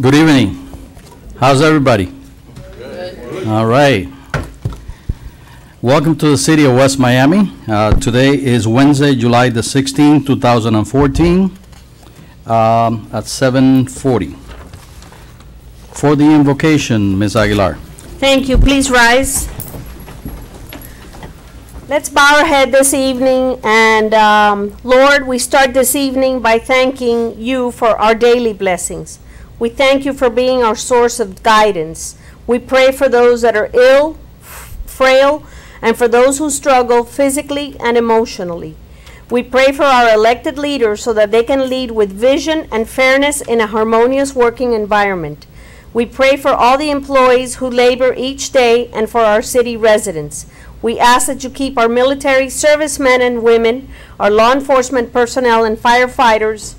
Good evening. How's everybody? Good. All right. Welcome to the city of West Miami. Uh, Today is Wednesday, July the 16th, 2014, um, at 7:40. For the invocation, Ms. Aguilar. Thank you. Please rise. Let's bow our head this evening, and um, Lord, we start this evening by thanking you for our daily blessings. We thank you for being our source of guidance. We pray for those that are ill, frail, and for those who struggle physically and emotionally. We pray for our elected leaders so that they can lead with vision and fairness in a harmonious working environment. We pray for all the employees who labor each day and for our city residents. We ask that you keep our military servicemen and women, our law enforcement personnel and firefighters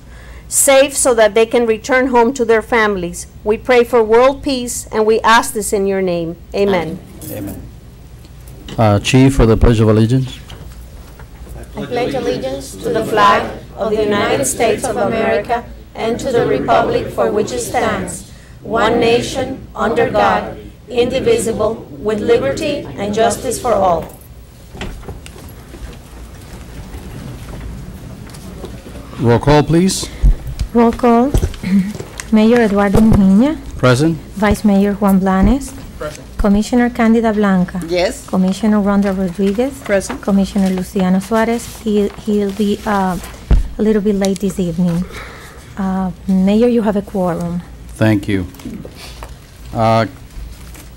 safe so that they can return home to their families. We pray for world peace and we ask this in your name. Amen. Uh, Chief, for the Pledge of Allegiance. I pledge allegiance to the flag of the United States of America and to the republic for which it stands, one nation, under God, indivisible, with liberty and justice for all. Roll call, please. Roll call. Mayor Eduardo Muhiña, Present? Vice Mayor Juan Blanes. Present. Commissioner Candida Blanca. Yes. Commissioner Rhonda Rodriguez. Present. Commissioner Luciano Suarez. He, he'll be uh, a little bit late this evening. Uh, Mayor, you have a quorum. Thank you. Uh,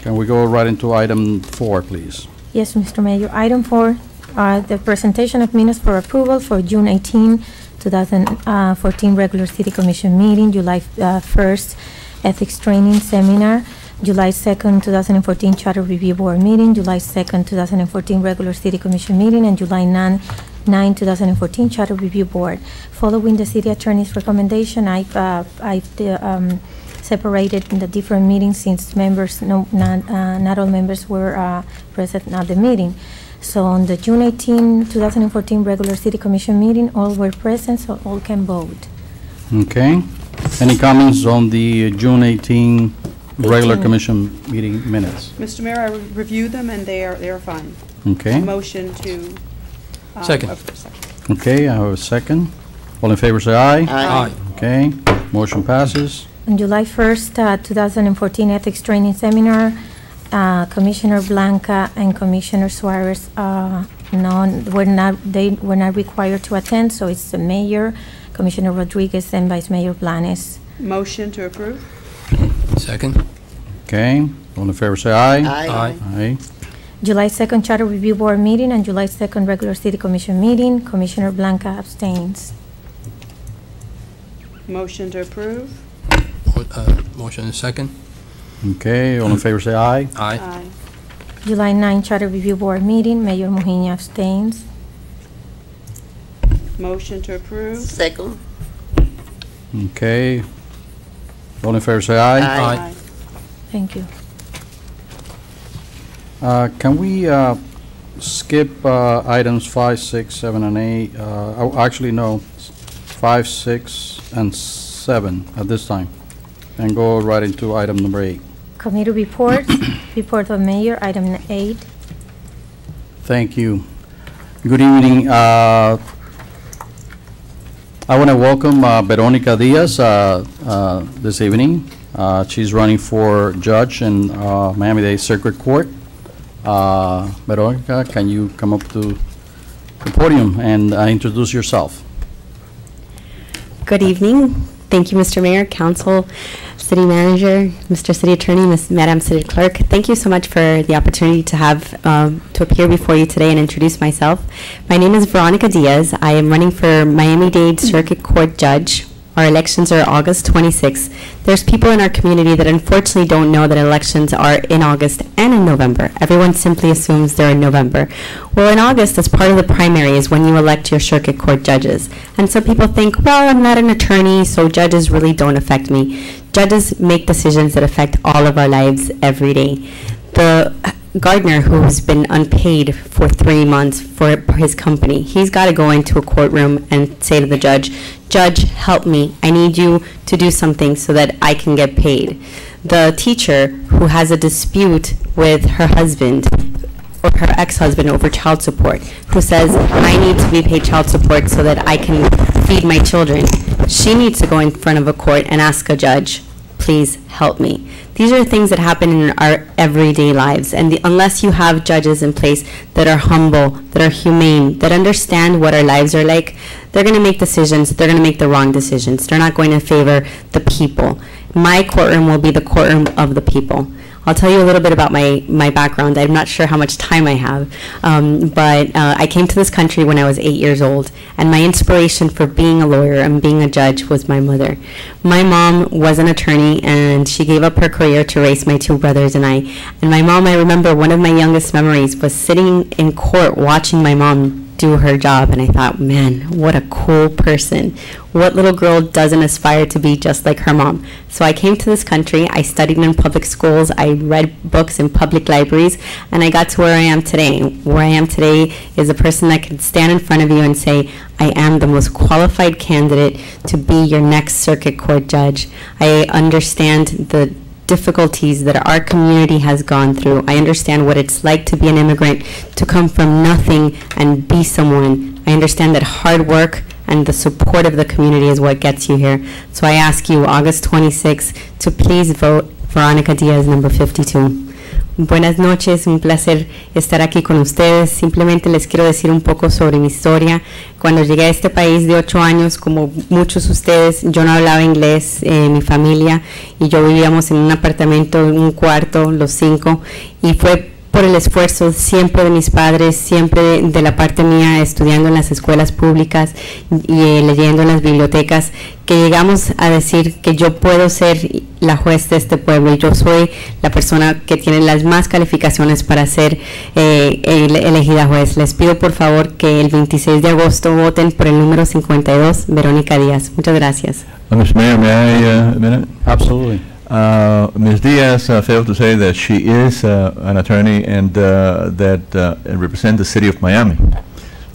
Can we go right into item four, please? Yes, Mr. Mayor. Item four, uh, the presentation of minutes for approval for June 18, 2014 regular city commission meeting, July uh, 1st ethics training seminar, July 2nd, 2014 charter review board meeting, July 2nd, 2014 regular city commission meeting, and July 9, 9, 2014 charter review board. Following the city attorney's recommendation, I've, uh, I've uh, um, separated in the different meetings since members, no, not, uh, not all members were uh, present at the meeting. So on the June 18, 2014 regular city commission meeting, all were present, so all can vote. Okay. Any comments on the June 18 regular 18. commission meeting minutes? Mr. Mayor, I re- reviewed them and they are, they are fine. Okay, Motion to. um, Second. oh, second. okay, I have a second. All in favor, say aye. Aye. Okay, motion passes. On July 1st, uh, 2014 ethics training seminar, uh, Commissioner Blanca and Commissioner Suarez, uh, none, were not, they were not required to attend, so it's the mayor, Commissioner Rodriguez, and Vice Mayor Blanes. Motion to approve? Second? Okay, all in favor, say aye. Aye. Aye. July 2nd Charter Review Board meeting and July 2nd regular city commission meeting, Commissioner Blanca abstains. Motion to approve? Mo- uh, Motion is second? Okay, all in favor, say aye. Aye. Aye. July 9 Charter Review Board meeting, Mayor Muhiña abstains. Motion to approve? Second. Okay. All in favor, say aye. Aye. Thank you. Uh, Can we uh, skip uh, items five, six, seven, and eight? Uh, oh, Actually, no, five, six, and seven at this time, and go right into item number eight. Committee reports, report of mayor, item 8. Thank you. Good evening. Uh, I want to welcome uh, Veronica Diaz uh, uh, this evening. Uh, She's running for judge in uh, Miami-Dade Circuit Court. Uh, Veronica, can you come up to the podium and uh, introduce yourself? Good evening. Thank you, Mr. Mayor, Council, City Manager, Mr. City Attorney, Ms. Madam City Clerk. Thank you so much for the opportunity to have, um, to appear before you today and introduce myself. My name is Veronica Diaz. I am running for Miami-Dade Circuit Court Judge. Our elections are August 26th. There's people in our community that unfortunately don't know that elections are in August and in November. Everyone simply assumes they're in November. Well, in August, as part of the primary, is when you elect your circuit court judges. And so people think, well, I'm not an attorney, so judges really don't affect me. Judges make decisions that affect all of our lives every day. The gardener who's been unpaid for three months for his company, he's got to go into a courtroom and say to the judge, Judge, help me. I need you to do something so that I can get paid. The teacher who has a dispute with her husband or her ex-husband over child support, who says, I need to be paid child support so that I can feed my children. She needs to go in front of a court and ask a judge, please help me. These are things that happen in our everyday lives, and the, unless you have judges in place that are humble, that are humane, that understand what our lives are like, they're going to make decisions. They're going to make the wrong decisions. They're not going to favor the people. My courtroom will be the courtroom of the people. I'll tell you a little bit about my, my background. I'm not sure how much time I have, um, but uh, I came to this country when I was eight years old, and my inspiration for being a lawyer and being a judge was my mother. My mom was an attorney, and she gave up her career to raise my two brothers and I. And my mom, I remember one of my youngest memories was sitting in court watching my mom do her job, and I thought, man, what a cool person. What little girl doesn't aspire to be just like her mom? So I came to this country, I studied in public schools, I read books in public libraries, and I got to where I am today. Where I am today is a person that can stand in front of you and say, I am the most qualified candidate to be your next circuit court judge. I understand the difficulties that our community has gone through. I understand what it's like to be an immigrant, to come from nothing and be someone. I understand that hard work and the support of the community is what gets you here. So I ask you, August 26, to please vote Veronica Diaz, number 52. Buenas noches, un placer estar aquí con ustedes. Simplemente les quiero decir un poco sobre mi historia. Cuando llegué a este país de ocho años, como muchos de ustedes, yo no hablaba inglés, eh, mi familia y yo vivíamos en un apartamento, en un cuarto, los cinco, y fue por el esfuerzo siempre de mis padres, siempre de, de la parte mía, estudiando en las escuelas públicas y eh, leyendo en las bibliotecas, que llegamos a decir que yo puedo ser la juez de este pueblo y yo soy la persona que tiene las más calificaciones para ser eh, ele- elegida juez. Les pido por favor que el 26 de agosto voten por el número 52, Verónica Díaz. Muchas gracias. Mr. Mayor, may I, uh, a minute? Absolutely. Uh, Ms. Diaz uh, failed to say that she is uh, an attorney and uh, that uh, represents the city of Miami.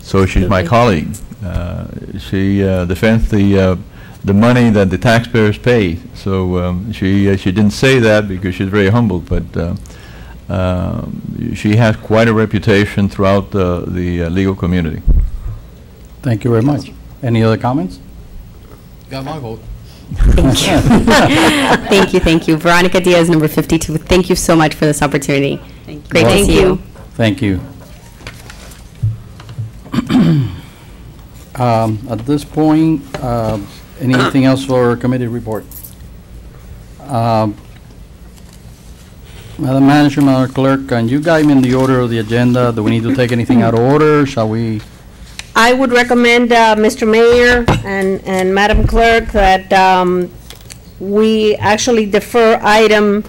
So she's my colleague. Uh, She uh, defends the, uh, the money that the taxpayers pay. So um, she, uh, she didn't say that because she's very humble, but uh, um, she has quite a reputation throughout the, the uh, legal community. Thank you very much. Any other comments? Got my vote. Thank you. Thank you, thank you. Veronica Diaz, number 52. Thank you so much for this opportunity. Thank you. Great to Thank see you. you. Thank you. Um, At this point, uh, anything else for committee report? Um, Madam Manager, Madam Clerk, can you guide me in the order of the agenda? Do we need to take anything out of order? Shall we? I would recommend, uh, Mr. Mayor and, and Madam Clerk, that um, we actually defer item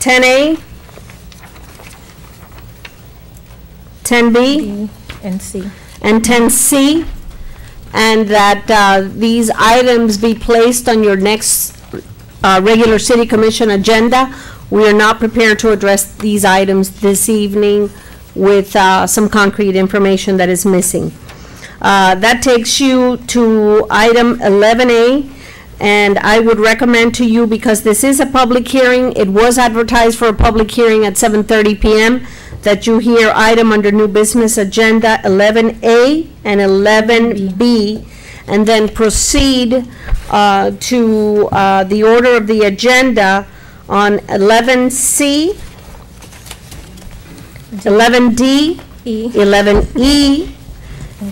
10A, 10B, B and C. and 10C, and that uh, these items be placed on your next uh, regular city commission agenda. We are not prepared to address these items this evening with uh, some concrete information that is missing. Uh, That takes you to item 11A, and I would recommend to you, because this is a public hearing, it was advertised for a public hearing at 7:30 PM, that you hear item under new business agenda 11A and 11B, and then proceed uh, to uh, the order of the agenda on 11C, 11D, E. 11E,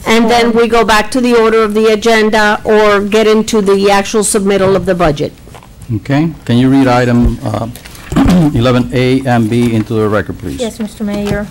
and then we go back to the order of the agenda or get into the actual submittal of the budget. Okay, can you read item uh, 11A and B into the record, please? Yes, Mr. Mayor.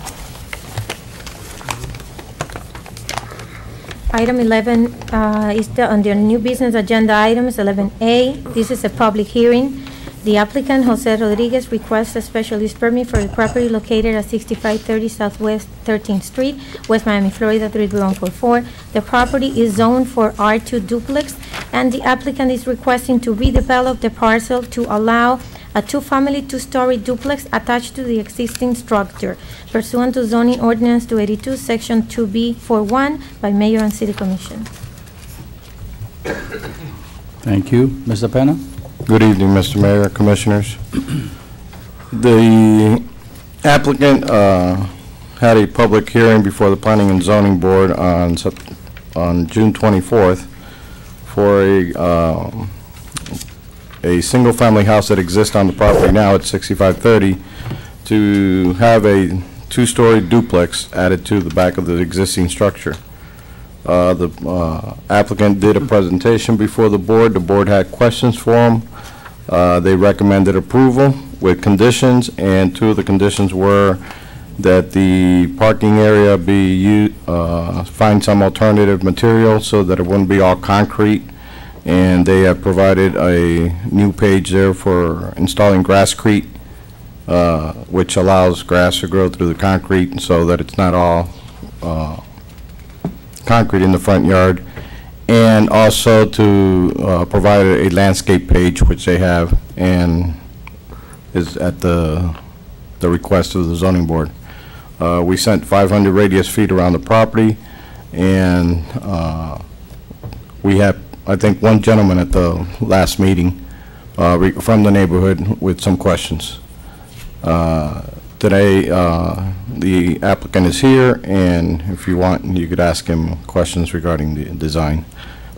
Item 11 uh, is the, under new business agenda items, 11A. This is a public hearing. The applicant, Jose Rodriguez, requests a special use permit for the property located at 6530 Southwest 13th Street, West Miami, Florida 33144. The property is zoned for R2 duplex, and the applicant is requesting to redevelop the parcel to allow a two-family, two-story duplex attached to the existing structure pursuant to zoning ordinance 282, section 2B41 by mayor and city commission. Thank you. Mr. Penna? Good evening, Mr. Mayor, Commissioners. The applicant uh, had a public hearing before the Planning and Zoning Board on on June 24th for a um, a single-family house that exists on the property now at 6530 to have a two-story duplex added to the back of the existing structure. Uh, The uh, applicant did a presentation before the board. The board had questions for him. Uh, They recommended approval with conditions, and two of the conditions were that the parking area be, uh, find some alternative material so that it wouldn't be all concrete. And they have provided a new page there for installing grasscrete, uh, which allows grass to grow through the concrete so that it's not all concrete in the front yard, and also to uh, provide a landscape page, which they have, and is at the, the request of the zoning board. Uh, We sent 500 radius feet around the property, and uh, we have, I think, one gentleman at the last meeting uh, from the neighborhood with some questions. Uh, Today, uh, the applicant is here, and if you want, you could ask him questions regarding the design.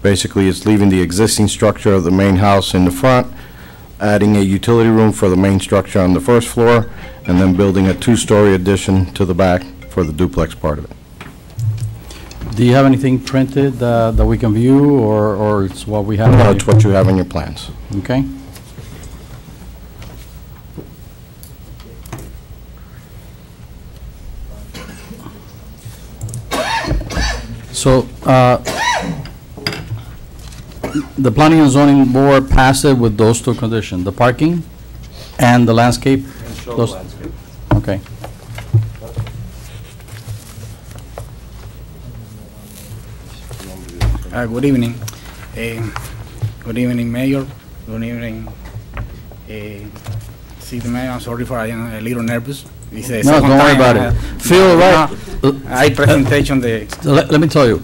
Basically, it's leaving the existing structure of the main house in the front, adding a utility room for the main structure on the first floor, and then building a two-story addition to the back for the duplex part of it. Do you have anything printed uh, that we can view, or or it's what we have? That's what you have in your plans. Okay. So, uh, the Planning and Zoning Board passed it with those two conditions, the parking and the landscape? Those- Okay. Uh, Good evening. Eh, Good evening, Mayor. Good evening, eh, City Mayor. I'm sorry for I am a little nervous. It's No, don't worry about uh, it. Feel right. I presentation the, Let, let me tell you,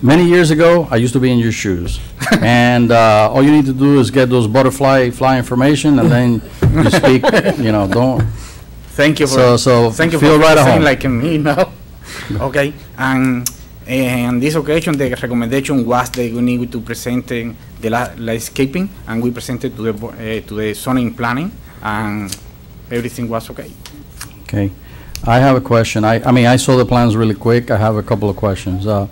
many years ago, I used to be in your shoes. And, uh, all you need to do is get those butterfly fly information and then you speak, you know, don't, thank you for. So- so Thank you feel for right at home. like me now. Okay, and eh, on this occasion, the recommendation was that we need to present eh, the la- landscaping, and we presented to the, eh, to the zoning planning, and everything was okay. Okay. I have a question. I, I mean, I saw the plans really quick. I have a couple of questions. Uh,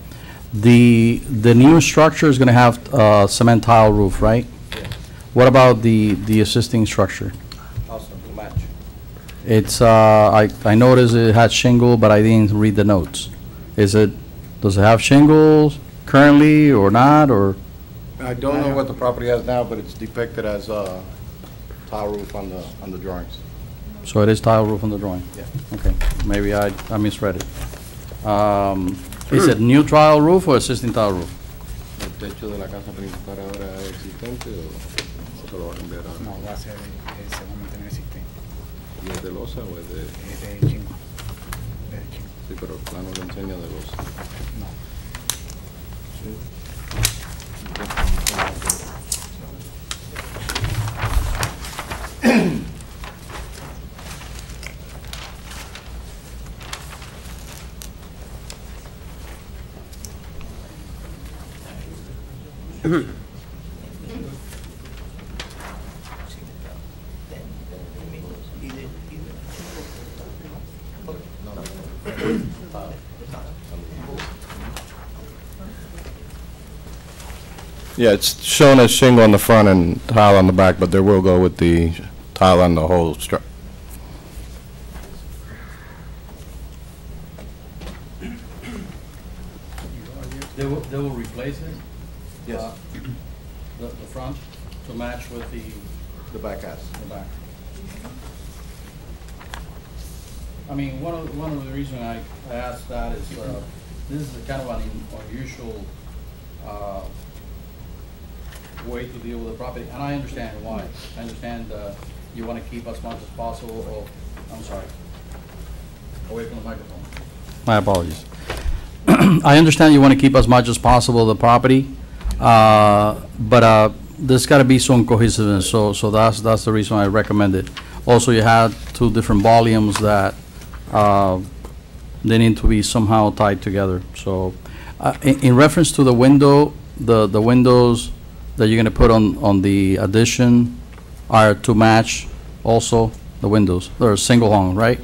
the, the new structure is gonna have, uh, cement tile roof, right? Yeah. What about the, the existing structure? Also, to match. It's, uh, I, I noticed it had shingle, but I didn't read the notes. Is it, does it have shingles currently or not, or? I don't know what the property has now, but it's depicted as a tile roof on the, on the drawings. So it is tile roof on the drawing? Yeah. Okay, maybe I, I misread it. Um, Is it new tile roof or existing tile roof? ¿El techo de la casa principal ahora es existente o se lo va a cambiar ahora? No, va a ser, eh, se va a mantener existente, ¿Y es de losa o es de...? es de chingo, es de chingo. Sí, pero el plano lo enseña de losa. Yeah, it's shown as shingle on the front and tile on the back, but there will go with the tile on the whole stru- They will, they will replace it? Yes. Uh, The, the front to match with the, the back has. the back? I mean, one of, one of the reasons I, I asked that is, uh, this is a kind of an unusual, uh, way to deal with the property, and I understand why. I understand, uh, you want to keep as much as possible of, I'm sorry. Away from the microphone. My apologies. I understand you want to keep as much as possible of the property, uh, but uh, there's got to be some cohesiveness, so, so that's, that's the reason I recommend it. Also, you had two different volumes that uh, they need to be somehow tied together. So, uh, in, in reference to the window, the, the windows that you're gonna put on, on the addition are to match also the windows. They're single hung, right?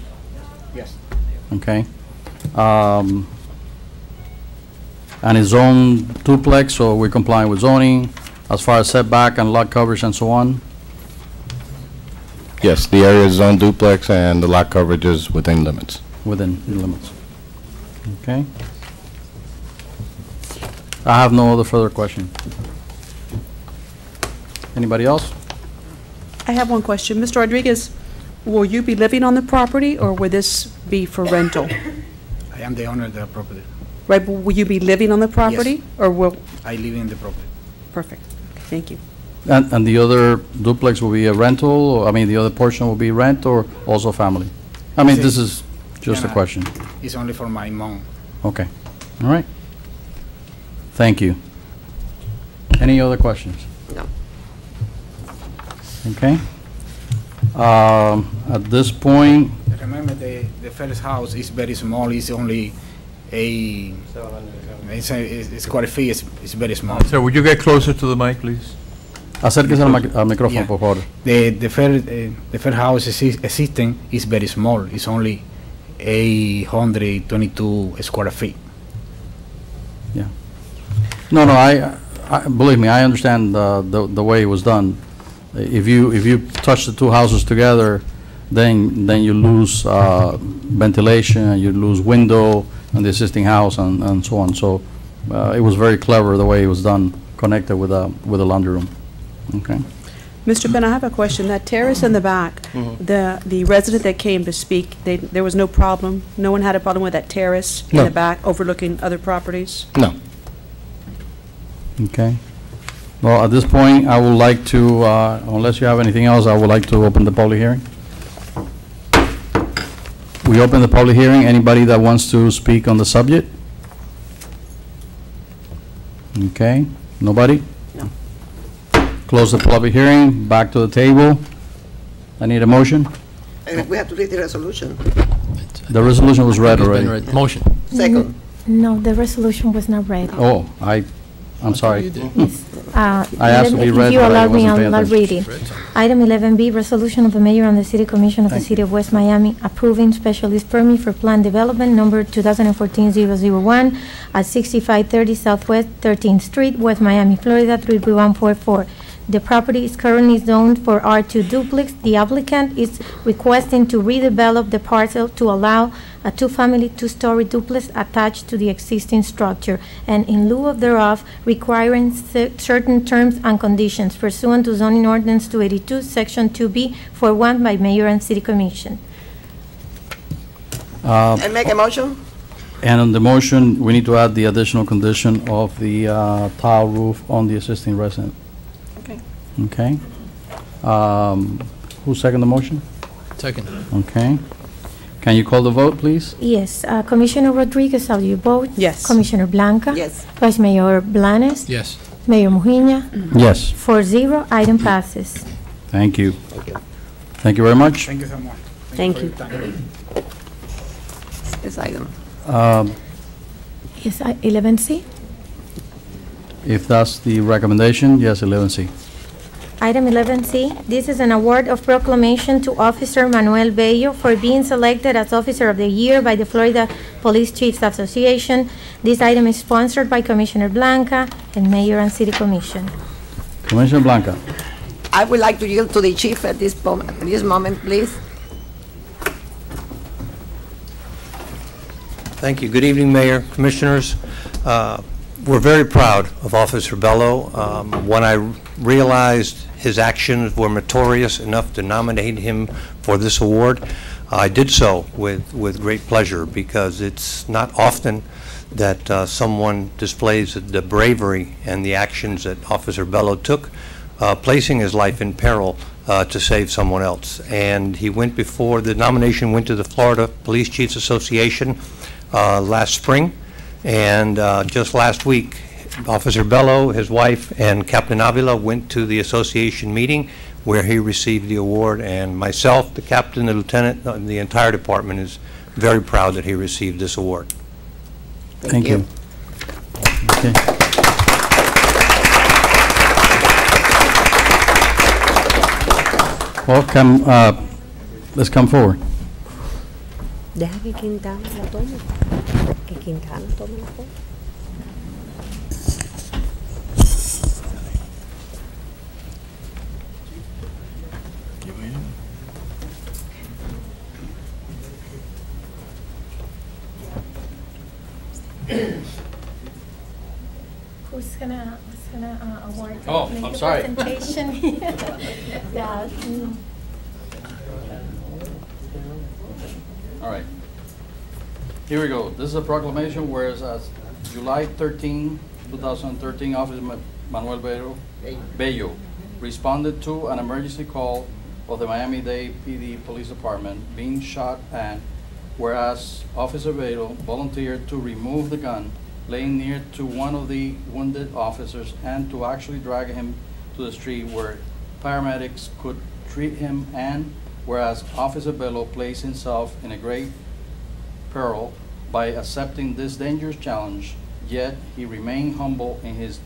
Yes. Okay. Um, and it's zone duplex, so we're complying with zoning as far as setback and lot coverage and so on. Yes, the area is zone duplex and the lot coverage is within limits. within limits. Okay? I have no other further question. Anybody else? I have one question. Mr. Rodriguez, will you be living on the property, or will this be for rental? I am the owner of the property. Right, but will you be living on the property? Or will, I live in the property. perfect, thank you. And, and the other duplex will be a rental, or, I mean, the other portion will be rent or also family? I mean, this is just a question. It's only for my mom. Okay, all right. Thank you. Any other questions? No. Okay. Um, At this point, Remember, the, the first house is very small, it's only a, it's a, it's it's square feet, it's, it's very small. Sir, would you get closer to the mic, please? acérquese al mic- al micrófono, Yeah. por favor. The, the first, uh, the first house exi- existing is very small, it's only a hundred twenty-two square feet. Yeah. No, no, I, I, believe me, I understand uh, the, the way it was done. If you, if you touch the two houses together, then, then you lose uh, ventilation, and you lose window in the existing house and, and so on. So uh, it was very clever, the way it was done, connected with a, with a laundry room. Okay? Mr. Ben, I have a question. That terrace in the back, the, the resident that came to speak, they, there was no problem? No one had a problem with that terrace in the back overlooking other properties? No. Okay. Well, at this point, I would like to, uh, unless you have anything else, I would like to open the public hearing. We open the public hearing. Anybody that wants to speak on the subject? Okay, nobody? No. Close the public hearing, back to the table. I need a motion. And we have to read the resolution. The resolution was read already. read. Motion. Second. No, the resolution was not read. Oh, I, I'm sorry. You did. Uh, I asked to be read, If you but I allow me, wasn't I'll paying I'll attention. it. Item 11B, resolution of the mayor and the city commission of the Thank city of West Miami approving special use permit for plan development number 2014-001 at 6530 Southwest 13th Street, West Miami, Florida 33144. The property is currently zoned for R2 duplex. The applicant is requesting to redevelop the parcel to allow a two-family, two-story duplex attached to the existing structure, and in lieu of thereof, requiring certain terms and conditions pursuant to zoning ordinance 282, section 2B, for one by mayor and city commission. Uh, And make a motion? And on the motion, we need to add the additional condition of the uh, tile roof on the existing resident. Okay. Okay? Um, Who second the motion? Second. Okay. Can you call the vote, please? Yes, uh, Commissioner Rodriguez, how do you vote? Yes. Commissioner Blanca? Yes. Vice Mayor Blanes? Yes. Mayor Muhiña? Yes. Four zero, item passes. Thank you. Thank you very much. Thank you so much. Thank for you. This item. Um, Yes, I- 11C? If that's the recommendation, yes, 11C. Item 11C, this is an award of proclamation to Officer Manuel Bello for being selected as Officer of the Year by the Florida Police Chiefs Association. This item is sponsored by Commissioner Blanca and Mayor and City Commission. Commissioner Blanca. I would like to yield to the chief at this moment, at this moment, please. Thank you. Good evening, Mayor, Commissioners. Uh, We're very proud of Officer Bello. Um, When I realized his actions were meritorious enough to nominate him for this award, I did so with, with great pleasure because it's not often that uh, someone displays the bravery and the actions that Officer Bello took, uh, placing his life in peril uh, to save someone else. And he went before, the nomination went to the Florida Police Chiefs Association uh, last spring, and uh, just last week, Officer Bello, his wife, and Captain Avila went to the association meeting where he received the award, and myself, the captain, the lieutenant, uh, the entire department is very proud that he received this award. Thank you. Okay. Well, come, uh, let's come forward. Deja que Quintana la tome. Que Quintana tome la foto. Who's gonna, who's gonna uh, award? Oh, make I'm the sorry. presentation? Yeah, mm. All right. Here we go. This is a proclamation whereas as uh, July 13, 2013, Officer Manuel Bello, Bello responded to an emergency call of the Miami-Dade PD Police Department being shot and whereas Officer Bello volunteered to remove the gun laying near to one of the wounded officers and to actually drag him to the street where paramedics could treat him and whereas Officer Bello placed himself in a great peril by accepting this dangerous challenge, yet he remained humble in his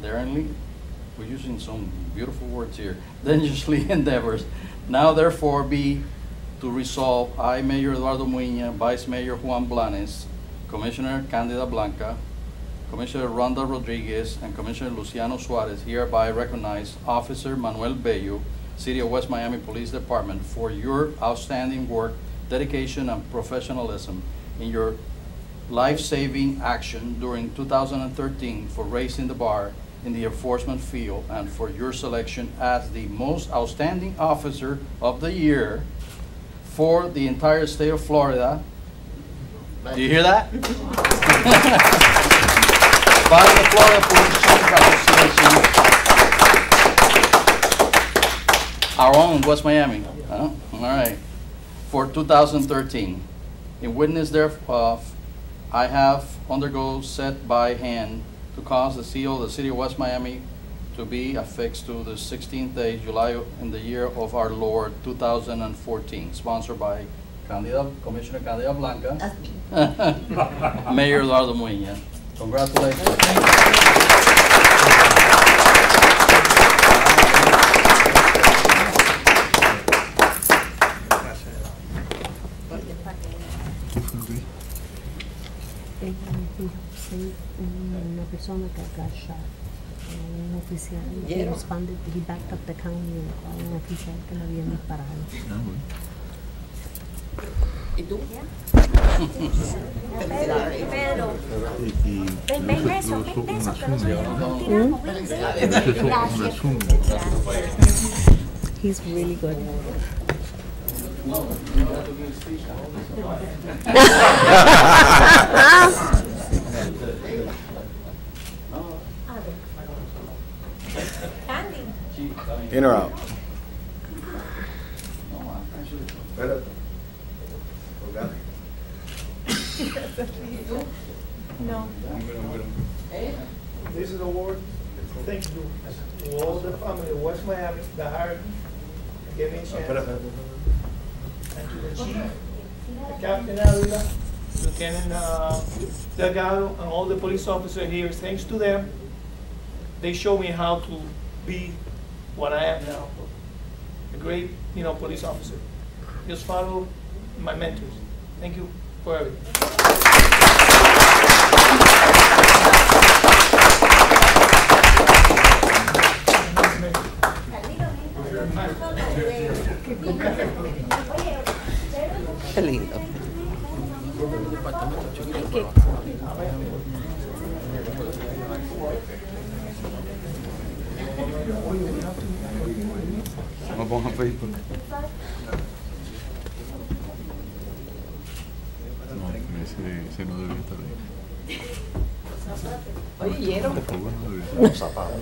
daringly, we're using some beautiful words here, dangerously endeavors. Now therefore be to resolve, I, Mayor Eduardo Muña, Vice Mayor Juan Blanes, Commissioner Candida Blanca, Commissioner Rhonda Rodriguez, and Commissioner Luciano Suarez hereby recognize Officer Manuel Bello, City of West Miami Police Department, for your outstanding work, dedication, and professionalism in your life-saving action during 2013 for raising the bar in the enforcement field and for your selection as the most outstanding officer of the year for the entire state of Florida. Do you hear that? By the Florida Police Association. Our own West Miami. huh? All right. For 2013. In witness thereof, I have undergo set by hand to cause the seal of the city of West Miami to be affixed to the 16th day, July, in the year of our Lord, 2014, sponsored by Candida, Commissioner Candida Blanca, Mayor Eduardo Muña. Congratulations. Persona que got shot, un oficial, he responded, he backed up the county a un oficial que le habían disparado. ¿Y tú? Pedro, ven, ven eso, ven eso, que no soy yo. Gracias. He's really good. Ah. In or out? No. This is an award, thank you to all the family of West Miami that hired me, gave me a chance. And to the chief, the Captain Avila, Lieutenant uh, Delgado, and all the police officers here, thanks to them, they show me how to be what I am now, a great, you know, police officer. Just follow my mentors. Thank you for everything. Qué lindo. Vamos a Facebook. No, ese, ese no debía estar ahí. Oye, ¿oyeron? Tampoco no debía. Los zapatos.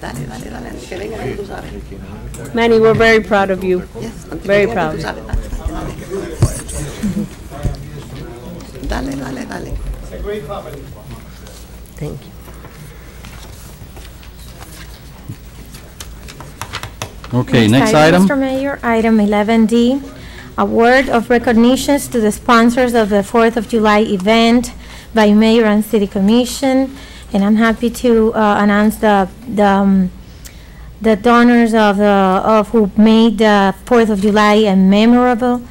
Dale, dale, dale, que vengan, tú sabes. Manny, we're very proud of you. Yes, Very proud. Dale, dale, dale. It's a great family. Thank you. Okay, next item. Mr. Mayor, item 11D, award of recognitions to the sponsors of the Fourth of July event by Mayor and City Commission. And I'm happy to uh, announce the, the, um, the donors of the, of who made the Fourth of July a memorable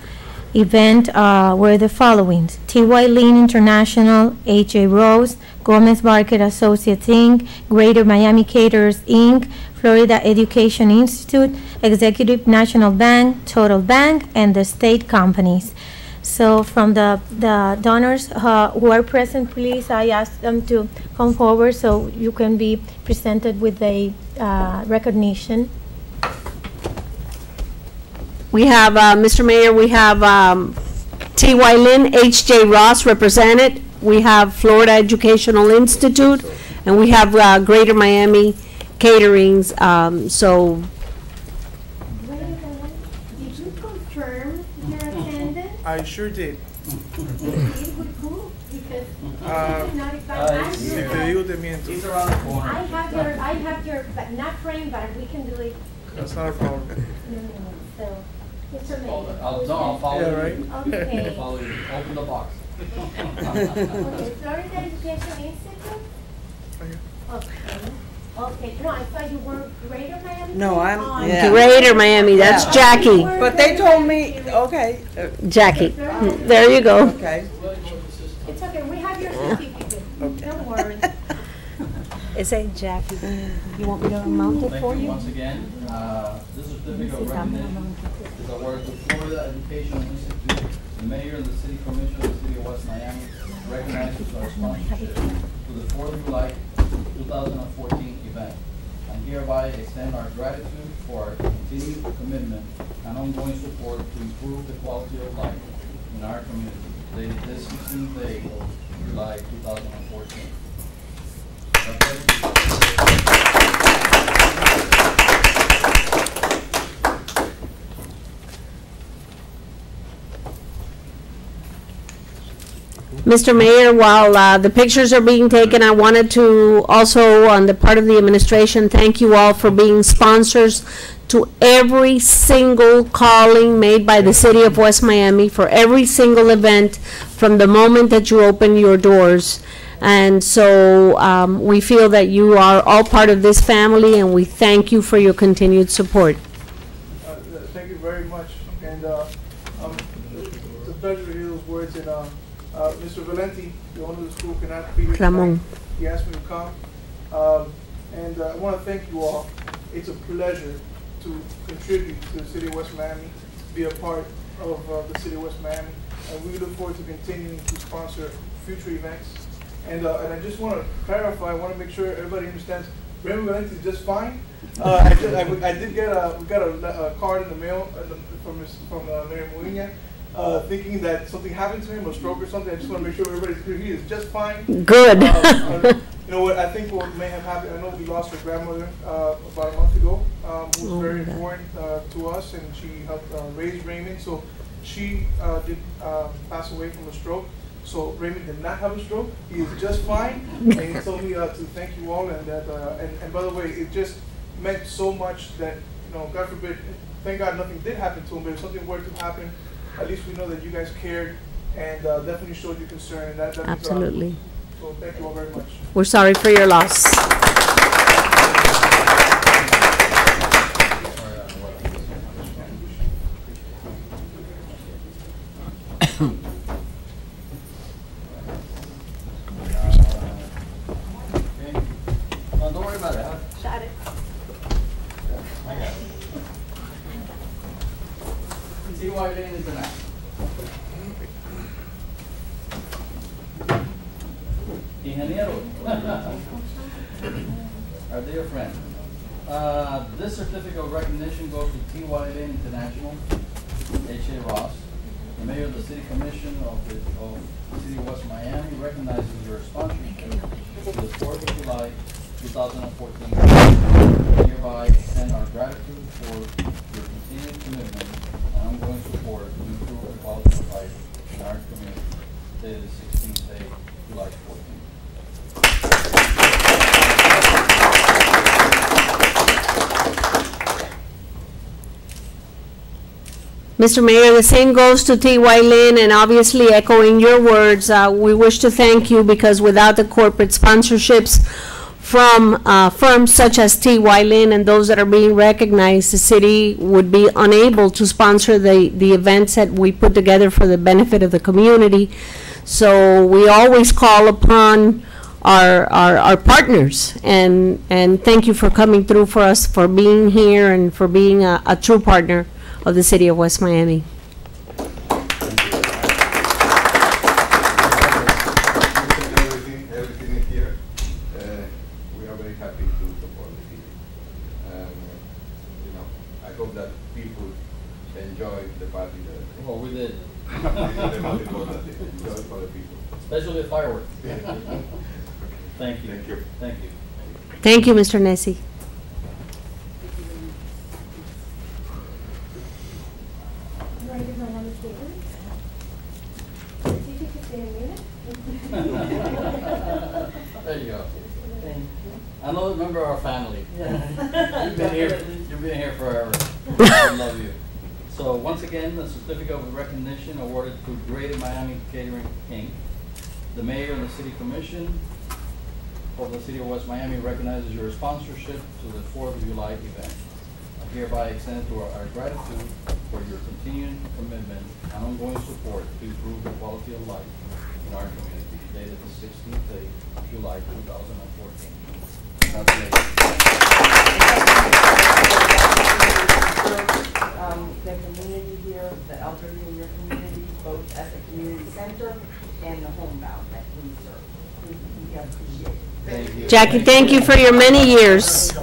event uh, were the following: T.Y. Lin International, H.J. Ross, Gomez Market Associates, Inc., Greater Miami Caterers, Inc., Florida Education Institute, Executive National Bank, Total Bank, and the state companies. So from the, the donors uh, who are present, please, I ask them to come forward so you can be presented with a uh, recognition. We have, uh, Mr. Mayor, we have um, T.Y. Lin, H.J. Ross represented. We have Florida Educational Institute, and we have uh, Greater Miami Caterings. Um, So Did you confirm your attendance? I sure did. Because Si te digo, te. I have your, I have your, but not frame, but we can do it. That's not a problem. No, no, no, so, it's amazing. I'll, no, I'll follow Yeah, you. Okay. I'll follow you. Open the box. Okay, Florida Education Institute? Okay, okay, no, I thought you were Greater Miami? No, I'm- Oh, yeah. Greater Miami, that's Yeah. Jackie. But they told me, okay, uh, Jackie, there you go. okay. It's okay, we have your certificate, don't worry. It's a Jackie? You want me to mount it for you you? once again. Uh, This certificate of recognition is awarded to Florida Educational Institute, the mayor and the city commission of the city of West Miami recognizes our sponsorship to the Fourth of July 2014 event. And hereby extend our gratitude for our continued commitment and ongoing support to improve the quality of life in our community. Dated this 16th day of July 2014. Mr. Mayor, while uh, the pictures are being taken, I wanted to also, on the part of the administration, thank you all for being sponsors to every single calling made by the city of West Miami for every single event from the moment that you open your doors. And so um, we feel that you are all part of this family, and we thank you for your continued support. Uh, Thank you very much, and uh, um, it's a pleasure to hear those words, and uh, Mr. Valenti, the owner of the school, cannot be here Ramon. He asked me to come, Um, and uh, I want to thank you all. It's a pleasure to contribute to the city of West Miami, be a part of uh, the city of West Miami, and we look forward to continuing to sponsor future events. And, uh, and I just want to clarify, I want to make sure everybody understands, Raymond Valenti is just fine. Uh, I did, I, I did get a, we got a, a card in the mail uh, from, from, uh, Mayor Molina, uh, thinking that something happened to him, a stroke or something. I just want to make sure everybody's clear, he is just fine. Good. Uh, You know what, I think what may have happened, I know we lost her grandmother, uh, about a month ago, um, who Oh, was very God. important, uh, to us, and she helped, uh, raise Raymond, so she, uh, did, uh, pass away from a stroke. So Raymond did not have a stroke, he is just fine, and he told me, uh, to thank you all, and that, uh, and, and by the way, it just meant so much that, you know, God forbid, thank God nothing did happen to him, but if something were to happen, at least we know that you guys cared, and, uh, definitely showed your concern, and that, that means a lot. Absolutely. So thank you all very much. We're sorry for your loss. No, don't worry about it. huh? Shot it. I got it. T.Y. Lin International. Ingeniero. Are they your friend? Uh, this certificate of recognition goes to T.Y. Lin International, H.J. Ross, the mayor of the city commission of the, of the city of West Miami recognizes your sponsorship to the Fourth of July, two thousand and fourteen. Hereby extend our gratitude for your continued commitment and ongoing support to improve the quality of life in our community. Dated the sixteenth day, July fourteenth. Mr. Mayor, the same goes to T.Y. Lin, and obviously echoing your words, uh, we wish to thank you because without the corporate sponsorships from uh, firms such as T.Y. Lin and those that are being recognized, the city would be unable to sponsor the, the events that we put together for the benefit of the community. So we always call upon our, our, our partners, and, and thank you for coming through for us, for being here, and for being a, a true partner of the city of West Miami. Everything, everything is here. We are very happy to support the city. And, you know, I hope that people enjoy the party. Well, we did. The party was that they enjoy for the people. Especially the fireworks. Thank you. Thank you. Thank you. Thank you, Mr. Nessie. There you go. Another member of our family. You've been here, you've been here forever. I love you. So once again, the certificate of recognition awarded to Greater Miami Catering Inc. The mayor and the city commission of the city of West Miami recognizes your sponsorship to the Fourth of July event. I hereby extend to our our gratitude for your continuing commitment and ongoing support to improve the quality of life in our community dated the sixteenth of July two thousand and fourteen. um, the community here, the elderly in your community, both at the community center and the homebound that we serve. We we appreciate it. Thank you. Jackie, thank you for your many years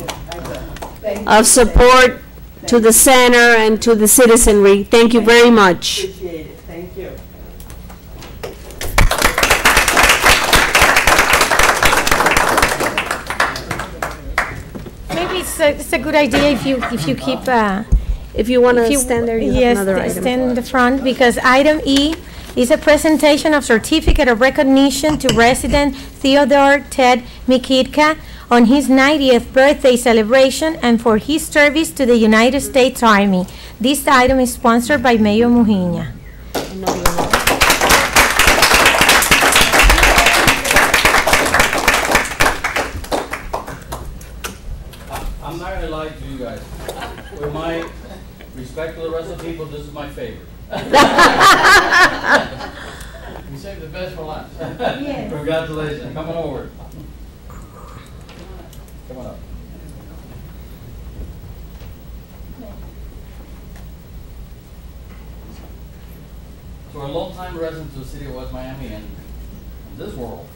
of support to the center and to the citizenry. Thank you very much. Appreciate it, thank you. Maybe it's a, it's a good idea if you, if you keep, uh. If you want if to stand there, you have yes, another item. stand in the front, because item E is a presentation of certificate of recognition to resident Theodore Ted Mikitka on his 90th birthday celebration and for his service to the United States Army. This item is sponsored by Mayor Muhiña. I'm not gonna lie to you guys. With my respect to the rest of the people, this is my favorite. We saved the best for last. Yes. Congratulations, come on over. Come on up. So a longtime resident of the city of West Miami and this world.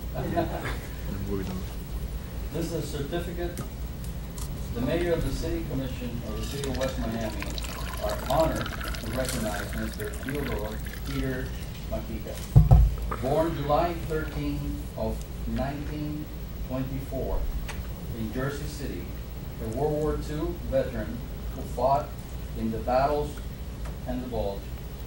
This is a certificate. The mayor of the city commission of the city of West Miami are honored to recognize Mr. Theodore Peter Makika. Born July 13 of 1924 in Jersey City, a World War II veteran who fought in the battles and the Bulge,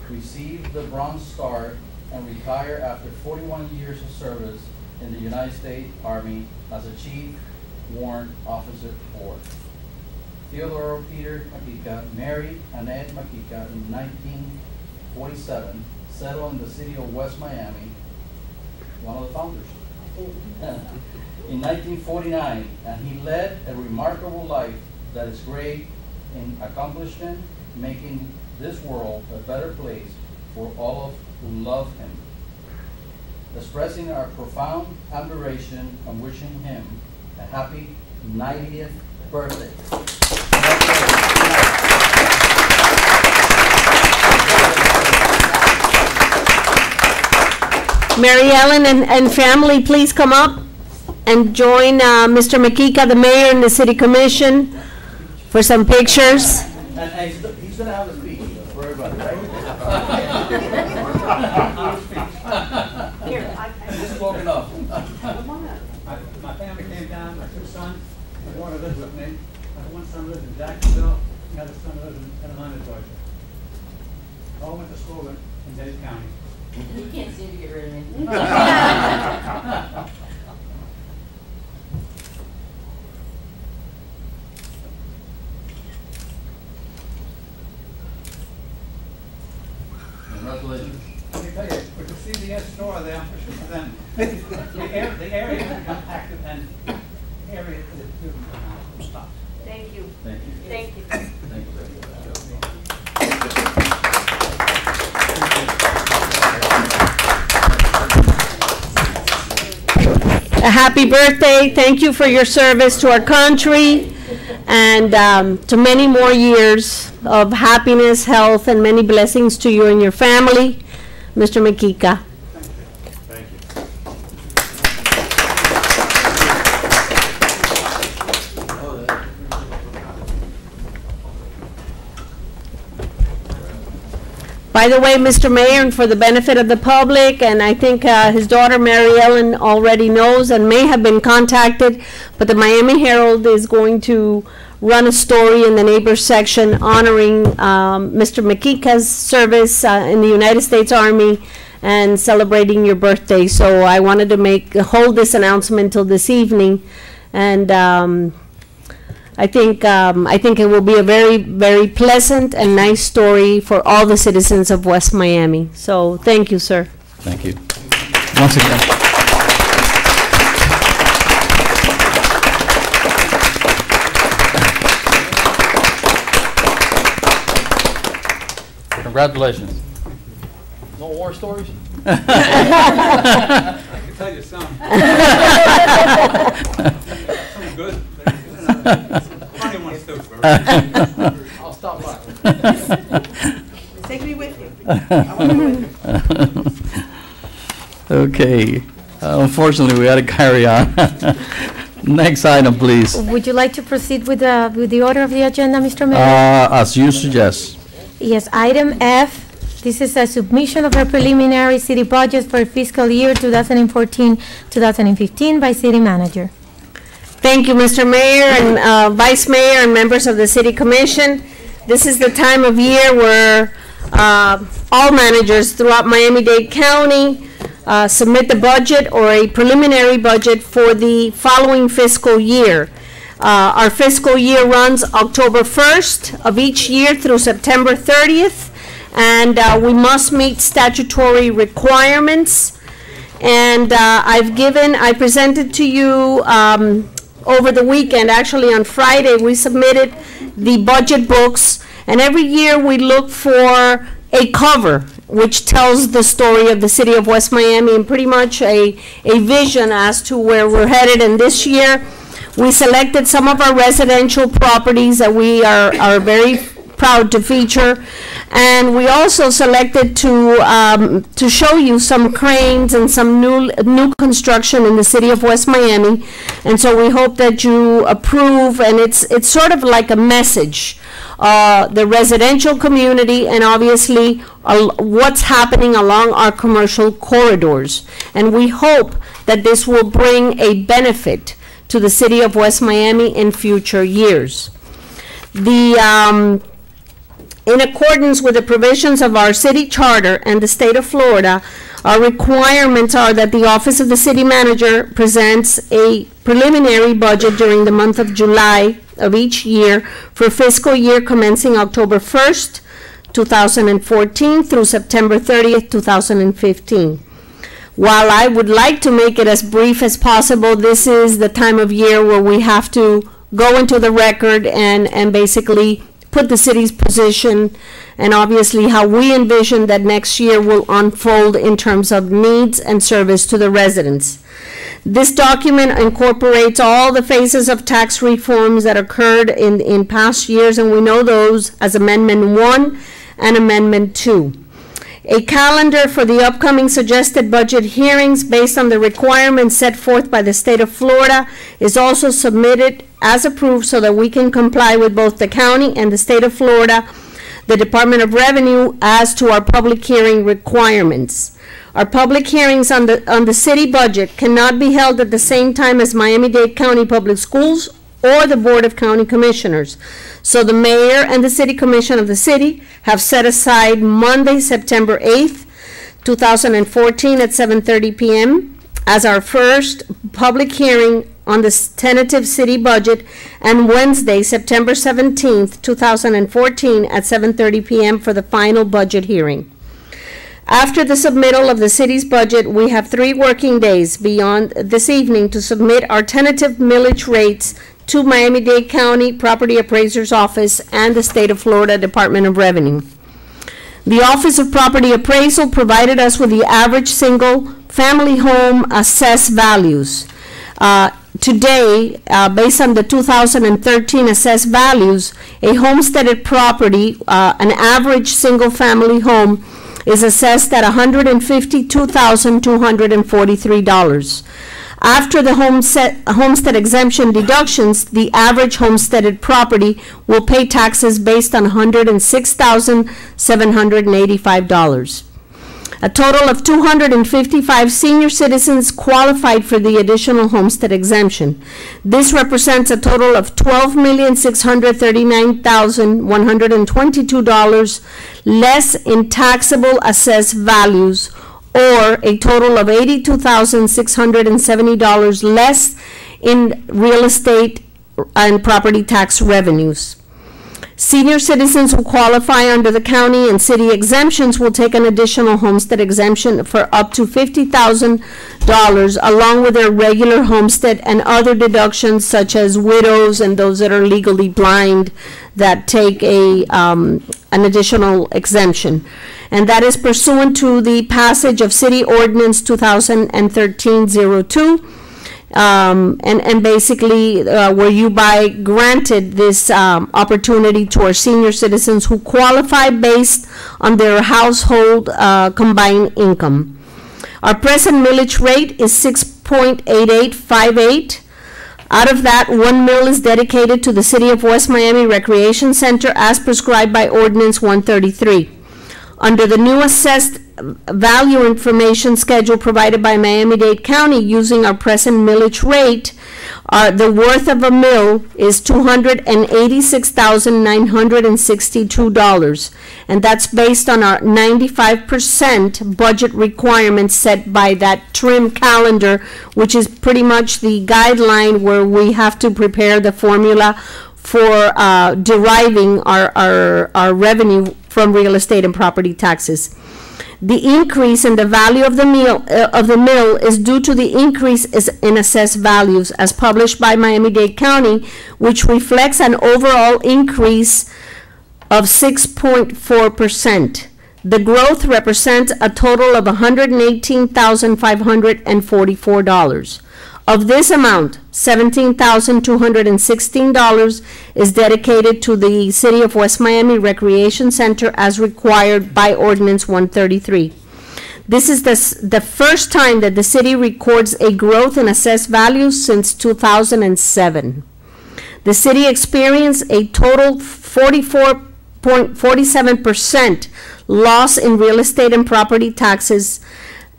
received the Bronze Star and retired after 41 years of service in the United States Army as a Chief Warrant Officer Four. Theodore Peter Makika married Annette Makika in 1947, settled in the city of West Miami, one of the founders. In 1949, and he led a remarkable life that is great in accomplishment, making this world a better place for all of who love him. Expressing our profound admiration and wishing him a happy 90th birthday. Mary Ellen and, and family, please come up and join uh, Mr. Makika, the mayor, and the city commission for some pictures. And and he's, he's gonna have a speech for everybody, right? Here, I, I. Just on up. My, family came down, my two sons, my daughter lives with me. One son lives in Jacksonville, the other son lives in Atlanta, Georgia. All went to school in, in Dade County. You can't seem to get rid of me. Congratulations. Let me tell you, with the CVS store there, then the area, the area has become active and the area is doing now. Stop. Thank you. Thank you. Thank you. Thank you very much. A happy birthday. Thank you for your service to our country and um, to many more years of happiness, health, and many blessings to you and your family. Mr. Makika. By the way, Mr. Mayor, and for the benefit of the public, and I think uh, his daughter Mary Ellen already knows and may have been contacted, but the Miami Herald is going to run a story in the neighbors section honoring um, Mr. Makika's service uh, in the United States Army and celebrating your birthday. So I wanted to make, hold this announcement till this evening. And um, I think, um, I think it will be a very, very pleasant and nice story for all the citizens of West Miami. So, thank you, sir. Thank you. Once again. Congratulations. No war stories? I can tell you some. Some good. Funny ones too. I'll stop by. Take me with you. Okay, Uh, unfortunately, we had to carry on. Next item, please. Would you like to proceed with the, with the order of the agenda, Mr. Mayor? Uh, As you suggest. Yes, item F, this is a submission of a preliminary city budget for fiscal year 2014-2015 by city manager. Thank you, Mr. Mayor and uh, Vice Mayor and members of the City Commission. This is the time of year where uh, all managers throughout Miami-Dade County uh, submit the budget or a preliminary budget for the following fiscal year. Uh, Our fiscal year runs October 1st of each year through September 30th, and uh, we must meet statutory requirements. And uh, I've given, I presented to you um, over the weekend, actually on Friday, we submitted the budget books. And every year we look for a cover which tells the story of the city of West Miami and pretty much a, a vision as to where we're headed. And this year, we selected some of our residential properties that we are, are very proud to feature. And we also selected to, um, to show you some cranes and some new, new construction in the city of West Miami. And so we hope that you approve, and it's, it's sort of like a message. Uh, the residential community and obviously what's happening along our commercial corridors. And we hope that this will bring a benefit to the city of West Miami in future years. The, um, in accordance with the provisions of our city charter and the state of Florida, our requirements are that the office of the city manager presents a preliminary budget during the month of July of each year for fiscal year commencing October 1st, 2014 through September 30th, 2015. While I would like to make it as brief as possible, this is the time of year where we have to go into the record and, and basically put the city's position and obviously how we envision that next year will unfold in terms of needs and service to the residents. This document incorporates all the phases of tax reforms that occurred in, in past years, and we know those as Amendment 1 and Amendment 2. A calendar for the upcoming suggested budget hearings based on the requirements set forth by the state of Florida is also submitted as approved so that we can comply with both the county and the state of Florida, the Department of Revenue, as to our public hearing requirements. Our public hearings on the, on the city budget cannot be held at the same time as Miami-Dade County Public Schools or the Board of County Commissioners. So the mayor and the city commission of the city have set aside Monday, September 8th, 2014 at 7:30 PM as our first public hearing on the tentative city budget and Wednesday, September 17th, 2014 at 7:30 PM for the final budget hearing. After the submittal of the city's budget, we have three working days beyond this evening to submit our tentative millage rates to Miami-Dade County Property Appraiser's Office and the State of Florida Department of Revenue. The Office of Property Appraisal provided us with the average single-family home assessed values. Uh, Today, uh, based on the 2013 assessed values, a homesteaded property, uh, an average single-family home, is assessed at $152,243. After the homestead, exemption deductions, the average homesteaded property will pay taxes based on $106,785. A total of 255 senior citizens qualified for the additional homestead exemption. This represents a total of $12,639,122 less in taxable assessed values, or a total of $82,670 less in real estate and property tax revenues. Senior citizens who qualify under the county and city exemptions will take an additional homestead exemption for up to fifty thousand dollars along with their regular homestead and other deductions such as widows and those that are legally blind that take a, um, an additional exemption. And that is pursuant to the passage of City Ordinance 2013-02, um, and, and basically, uh, were you by granted this, um, opportunity to our senior citizens who qualify based on their household, uh, combined income. Our present millage rate is six point eight eight five eight. Out of that, one mill is dedicated to the City of West Miami Recreation Center as prescribed by ordinance one thirty-three. Under the new assessed value information schedule provided by Miami-Dade County using our present millage rate, uh, the worth of a mill is two hundred and that's based on our ninety-five percent budget requirement set by that trim calendar, which is pretty much the guideline where we have to prepare the formula for uh, deriving our, our, our revenue from real estate and property taxes. The increase in the value of the mill uh, of the mill is due to the increase in assessed values as published by Miami-Dade County, which reflects an overall increase of 6.4%. The growth represents a total of $118,544. Of this amount, seventeen thousand two hundred and sixteen dollars is dedicated to the City of West Miami Recreation Center as required by ordinance one thirty-three. This is the, the first time that the city records a growth in assessed values since two thousand and seven. The city experienced a total forty-four point forty-seven percent loss in real estate and property taxes,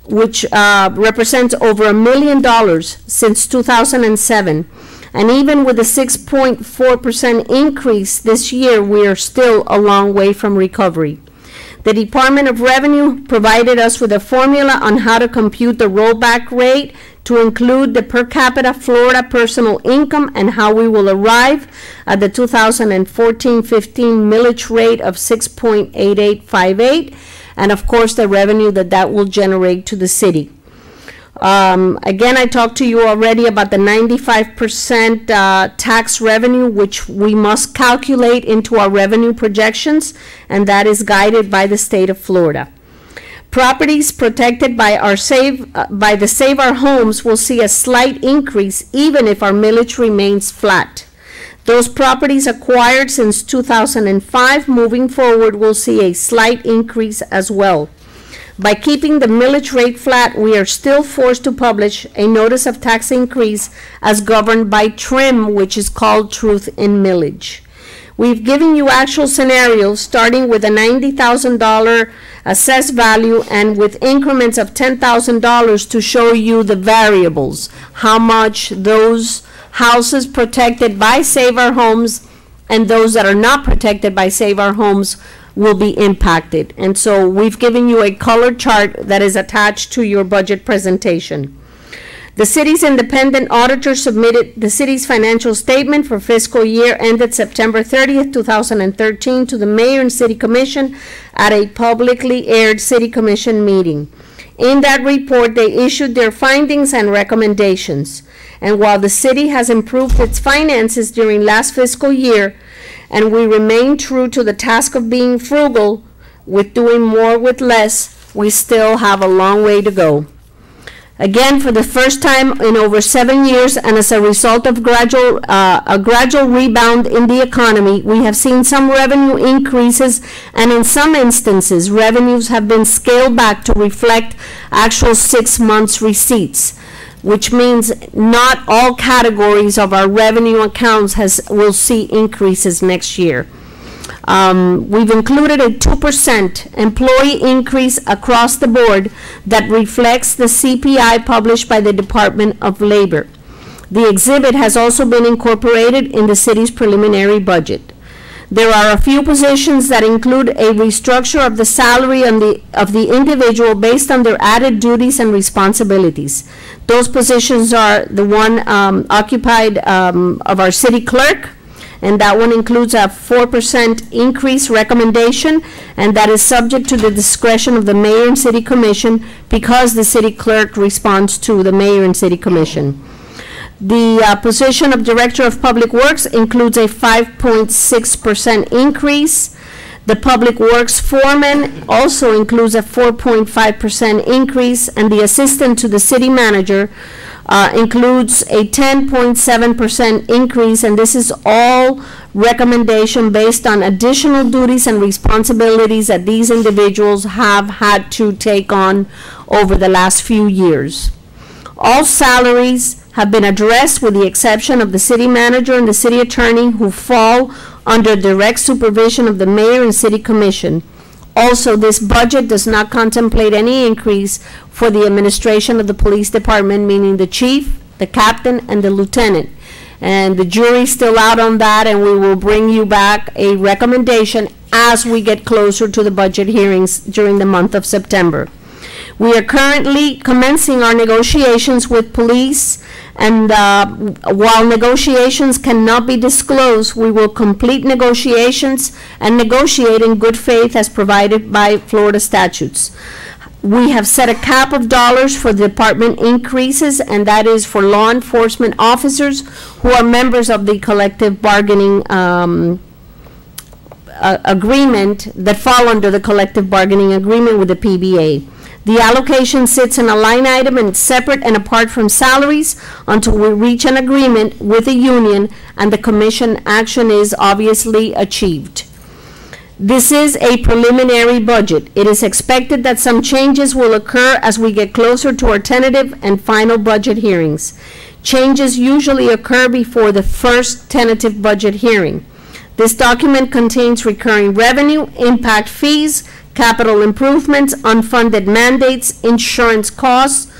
which uh, represents over a million dollars since two thousand and seven. And even with a six point four percent increase this year, we are still a long way from recovery. The Department of Revenue provided us with a formula on how to compute the rollback rate to include the per capita Florida personal income and how we will arrive at the 2014-15 millage rate of 6.8858, and of course, the revenue that that will generate to the city. Um, again, I talked to you already about the ninety-five percent, uh, tax revenue, which we must calculate into our revenue projections, and that is guided by the state of Florida. Properties protected by our save, uh, by the Save Our Homes will see a slight increase even if our millage remains flat. Those properties acquired since two thousand and five, moving forward, will see a slight increase as well. By keeping the millage rate flat, we are still forced to publish a notice of tax increase as governed by TRIM, which is called Truth in Millage. We've given you actual scenarios, starting with a $90,000 assessed value and with increments of $10,000 to show you the variables, how much those houses protected by Save Our Homes and those that are not protected by Save Our Homes will be impacted. And so we've given you a color chart that is attached to your budget presentation. The city's independent auditor submitted the city's financial statement for fiscal year ended September 30th, 2013 to the mayor and city commission at a publicly aired city commission meeting. In that report, they issued their findings and recommendations. And while the city has improved its finances during last fiscal year, and we remain true to the task of being frugal with doing more with less, we still have a long way to go. Again, for the first time in over seven years, and as a result of gradual, uh, a gradual rebound in the economy, we have seen some revenue increases, and in some instances, revenues have been scaled back to reflect actual six months receipts, which means not all categories of our revenue accounts has, will see increases next year. Um, we've included a 2% employee increase across the board that reflects the CPI published by the Department of Labor. The exhibit has also been incorporated in the city's preliminary budget. There are a few positions that include a restructure of the salary on the, of the individual based on their added duties and responsibilities. Those positions are the one um, occupied um, of our city clerk, and that one includes a 4% increase recommendation, and that is subject to the discretion of the mayor and city commission because the city clerk responds to the mayor and city commission. The uh, position of Director of Public Works includes a 5.6% increase. The Public Works Foreman also includes a 4.5% increase, and the Assistant to the City Manager uh, includes a 10.7% increase, and this is all recommendation based on additional duties and responsibilities that these individuals have had to take on over the last few years. All salaries have been addressed with the exception of the city manager and the city attorney who fall under direct supervision of the mayor and city commission. Also, this budget does not contemplate any increase for the administration of the police department, meaning the chief, the captain, and the lieutenant. And the jury's still out on that, and we will bring you back a recommendation as we get closer to the budget hearings during the month of September. We are currently commencing our negotiations with police, and uh, while negotiations cannot be disclosed, we will complete negotiations and negotiate in good faith as provided by Florida statutes. We have set a cap of dollars for the department increases, and that is for law enforcement officers who are members of the collective bargaining um, a- agreement that fall under the collective bargaining agreement with the PBA. The allocation sits in a line item and separate and apart from salaries until we reach an agreement with the union and the commission action is obviously achieved. This is a preliminary budget. It is expected that some changes will occur as we get closer to our tentative and final budget hearings. Changes usually occur before the first tentative budget hearing. This document contains recurring revenue, impact fees, capital improvements, unfunded mandates, insurance costs,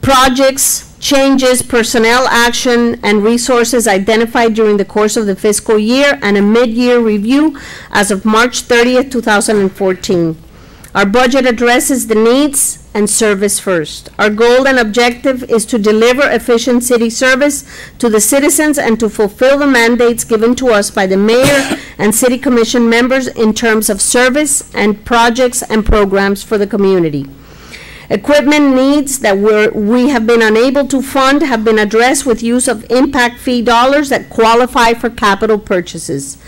projects, changes, personnel action, and resources identified during the course of the fiscal year, and a mid-year review as of March 30th, 2014. Our budget addresses the needs and service first. Our goal and objective is to deliver efficient city service to the citizens and to fulfill the mandates given to us by the mayor and city commission members in terms of service and projects and programs for the community. Equipment needs that we have been unable to fund have been addressed with use of impact fee dollars that qualify for capital purchases.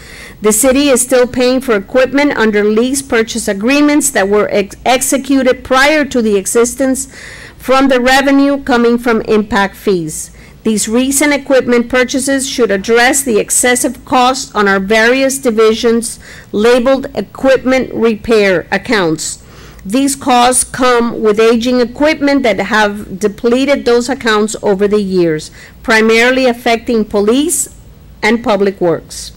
The city is still paying for equipment under lease purchase agreements that were ex- executed prior to the existence from the revenue coming from impact fees. These recent equipment purchases should address the excessive costs on our various divisions labeled equipment repair accounts. These costs come with aging equipment that have depleted those accounts over the years, primarily affecting police and public works.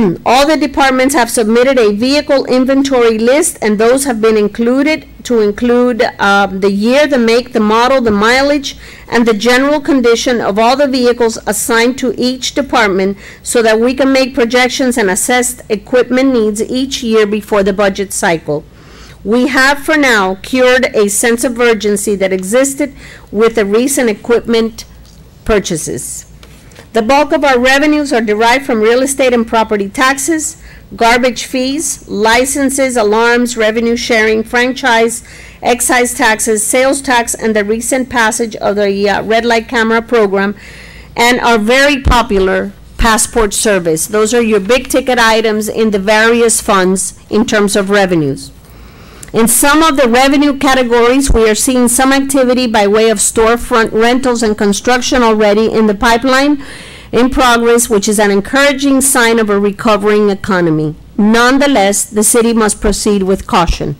All the departments have submitted a vehicle inventory list, and those have been included to include uh, the year, the make, the model, the mileage, and the general condition of all the vehicles assigned to each department so that we can make projections and assess equipment needs each year before the budget cycle. We have for now cured a sense of urgency that existed with the recent equipment purchases. The bulk of our revenues are derived from real estate and property taxes, garbage fees, licenses, alarms, revenue sharing, franchise, excise taxes, sales tax, and the recent passage of the uh, red light camera program, and our very popular passport service. Those are your big ticket items in the various funds in terms of revenues. In some of the revenue categories, we are seeing some activity by way of storefront rentals and construction already in the pipeline in progress, which is an encouraging sign of a recovering economy. Nonetheless, the city must proceed with caution.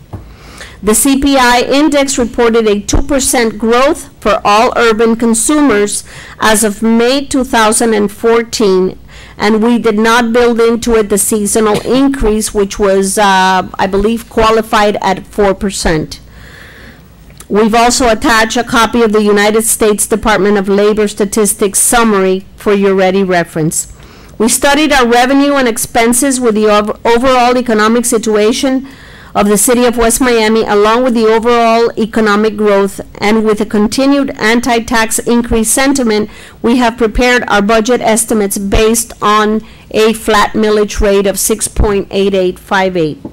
The CPI index reported a 2% growth for all urban consumers as of May 2014 and we did not build into it the seasonal increase, which was, uh, I believe, qualified at 4%. We've also attached a copy of the United States Department of Labor Statistics summary for your ready reference. We studied our revenue and expenses with the ov- overall economic situation of the city of West Miami, along with the overall economic growth and with a continued anti-tax increase sentiment, we have prepared our budget estimates based on a flat millage rate of 6.8858.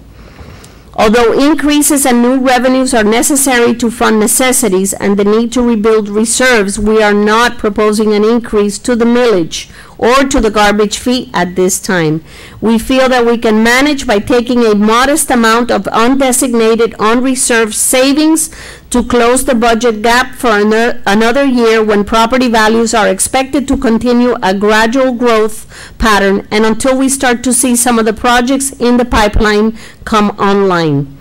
Although increases and new revenues are necessary to fund necessities and the need to rebuild reserves, we are not proposing an increase to the millage or to the garbage fee at this time. We feel that we can manage by taking a modest amount of undesignated, unreserved savings to close the budget gap for ano- another year when property values are expected to continue a gradual growth pattern and until we start to see some of the projects in the pipeline come online.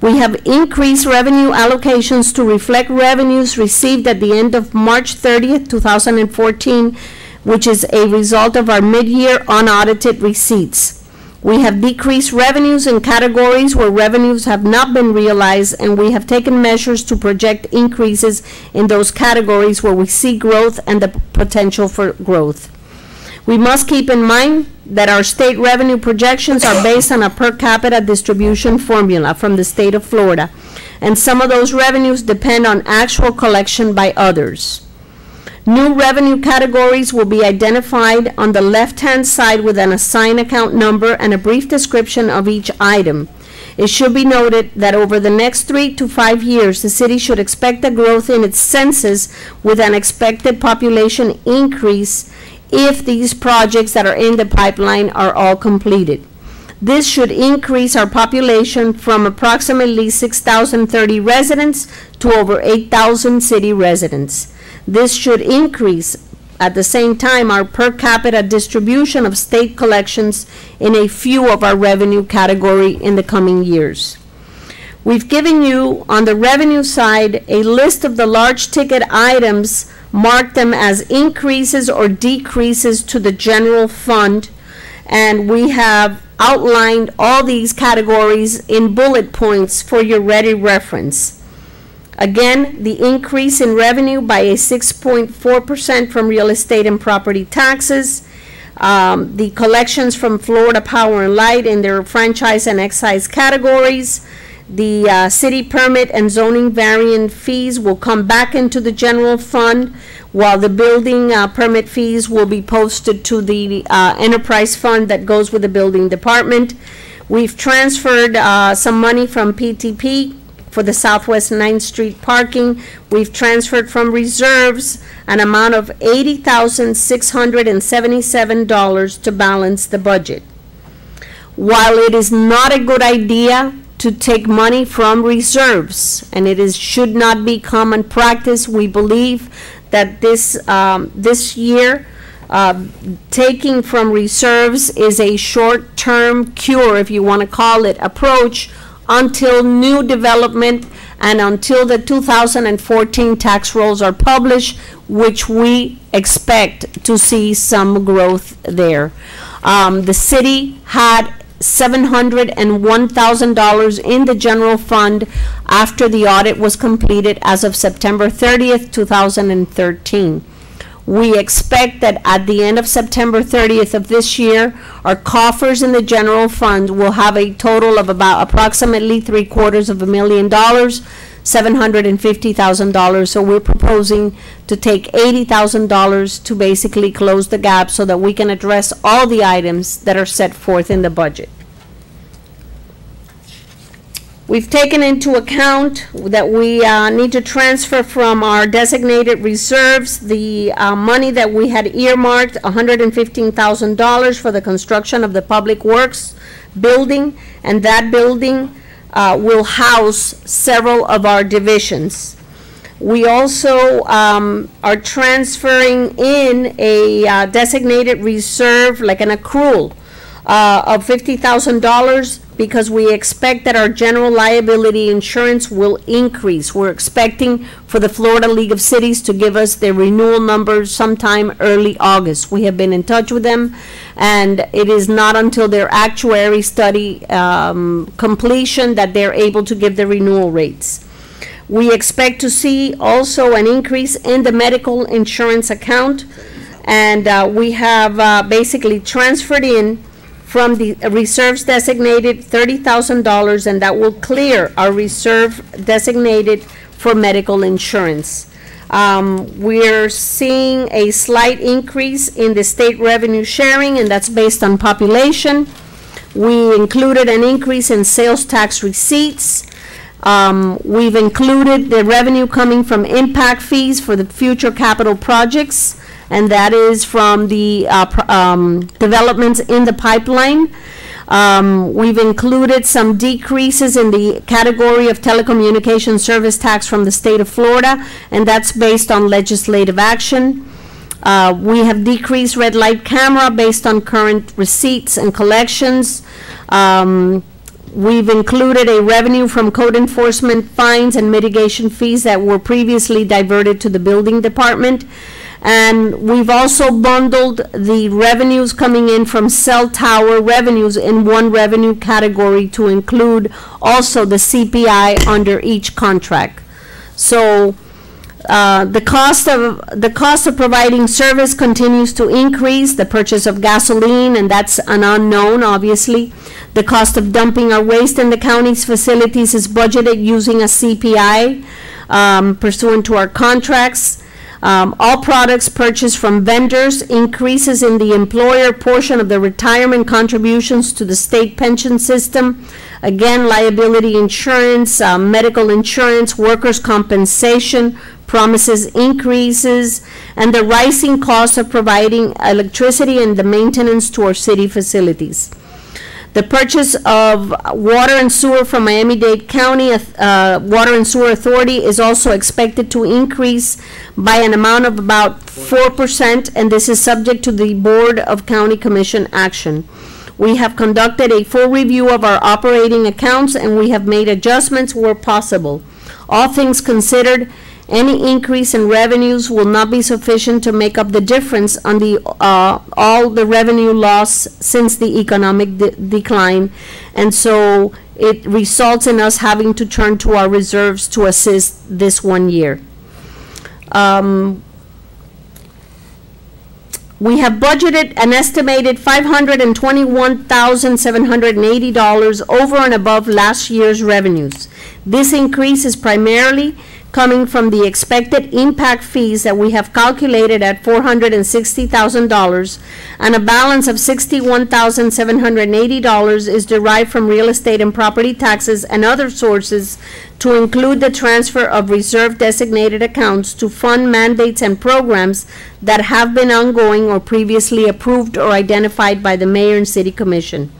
We have increased revenue allocations to reflect revenues received at the end of March 30th, 2014, which is a result of our mid-year unaudited receipts. We have decreased revenues in categories where revenues have not been realized, and we have taken measures to project increases in those categories where we see growth and the potential for growth. We must keep in mind that our state revenue projections are based on a per capita distribution formula from the state of Florida, and some of those revenues depend on actual collection by others. New revenue categories will be identified on the left-hand side with an assigned account number and a brief description of each item. It should be noted that over the next three to five years, the city should expect a growth in its census with an expected population increase if these projects that are in the pipeline are all completed. This should increase our population from approximately 6,030 residents to over 8,000 city residents. This should increase at the same time our per capita distribution of state collections in a few of our revenue category in the coming years. We've given you, on the revenue side, a list of the large ticket items, marked them as increases or decreases to the general fund, and we have outlined all these categories in bullet points for your ready reference. Again, the increase in revenue by a 6.4% from real estate and property taxes. Um, the collections from Florida Power and Light in their franchise and excise categories. The uh, city permit and zoning variant fees will come back into the general fund, while the building uh, permit fees will be posted to the uh, enterprise fund that goes with the building department. We've transferred uh, some money from PTP for the Southwest 9th Street parking. We've transferred from reserves an amount of $80,677 to balance the budget. While it is not a good idea to take money from reserves, and it is, should not be common practice. We believe that this, um, this year, uh, taking from reserves is a short-term cure, if you want to call it, approach until new development and until the 2014 tax rolls are published, which we expect to see some growth there. Um, The city had $701,000 in the general fund after the audit was completed as of September 30th, 2013. We expect that at the end of September 30th of this year, our coffers in the general fund will have a total of about approximately three quarters of a million dollars, $750,000. So we're proposing to take $80,000 to basically close the gap so that we can address all the items that are set forth in the budget. We've taken into account that we uh, need to transfer from our designated reserves the uh, money that we had earmarked, $115,000 for the construction of the Public Works building, and that building uh, will house several of our divisions. We also um, are transferring in a uh, designated reserve, like an accrual, uh, of $50,000 because we expect that our general liability insurance will increase. We're expecting for the Florida League of Cities to give us their renewal numbers sometime early August. We have been in touch with them, and it is not until their actuary study um, completion that they're able to give the renewal rates. We expect to see also an increase in the medical insurance account, and uh, we have uh, basically transferred in from the reserves designated thirty thousand dollars, and that will clear our reserve designated for medical insurance. Um, we're seeing a slight increase in the state revenue sharing, and that's based on population. We included an increase in sales tax receipts. Um, we've included the revenue coming from impact fees for the future capital projects and that is from the uh, um, developments in the pipeline. Um, We've included some decreases in the category of telecommunication service tax from the state of Florida, and that's based on legislative action. Uh, We have decreased red light camera based on current receipts and collections. Um, We've included a revenue from code enforcement fines and mitigation fees that were previously diverted to the building department. And we've also bundled the revenues coming in from cell tower revenues in one revenue category to include also the CPI under each contract. So, uh, the cost of, the cost of providing service continues to increase, the purchase of gasoline, and that's an unknown, obviously. The cost of dumping our waste in the county's facilities is budgeted using a CPI um, pursuant to our contracts. Um, all products purchased from vendors, increases in the employer portion of the retirement contributions to the state pension system. Again, liability insurance, uh, medical insurance, workers' compensation, promises increases, and the rising cost of providing electricity and the maintenance to our city facilities. The purchase of water and sewer from Miami-Dade County uh, Water and Sewer Authority is also expected to increase by an amount of about 4%, and this is subject to the Board of County Commission action. We have conducted a full review of our operating accounts, and we have made adjustments where possible. All things considered, any increase in revenues will not be sufficient to make up the difference on the, uh, all the revenue loss since the economic de- decline. And so it results in us having to turn to our reserves to assist this one year. Um, we have budgeted an estimated five hundred and twenty-one thousand, seven hundred and eighty dollars over and above last year's revenues. This increase is primarily coming from the expected impact fees that we have calculated at four hundred and a balance of sixty-one thousand seven hundred and eighty dollars is derived from real estate and property taxes and other sources to include the transfer of reserve designated accounts to fund mandates and programs that have been ongoing or previously approved or identified by the mayor and city commission.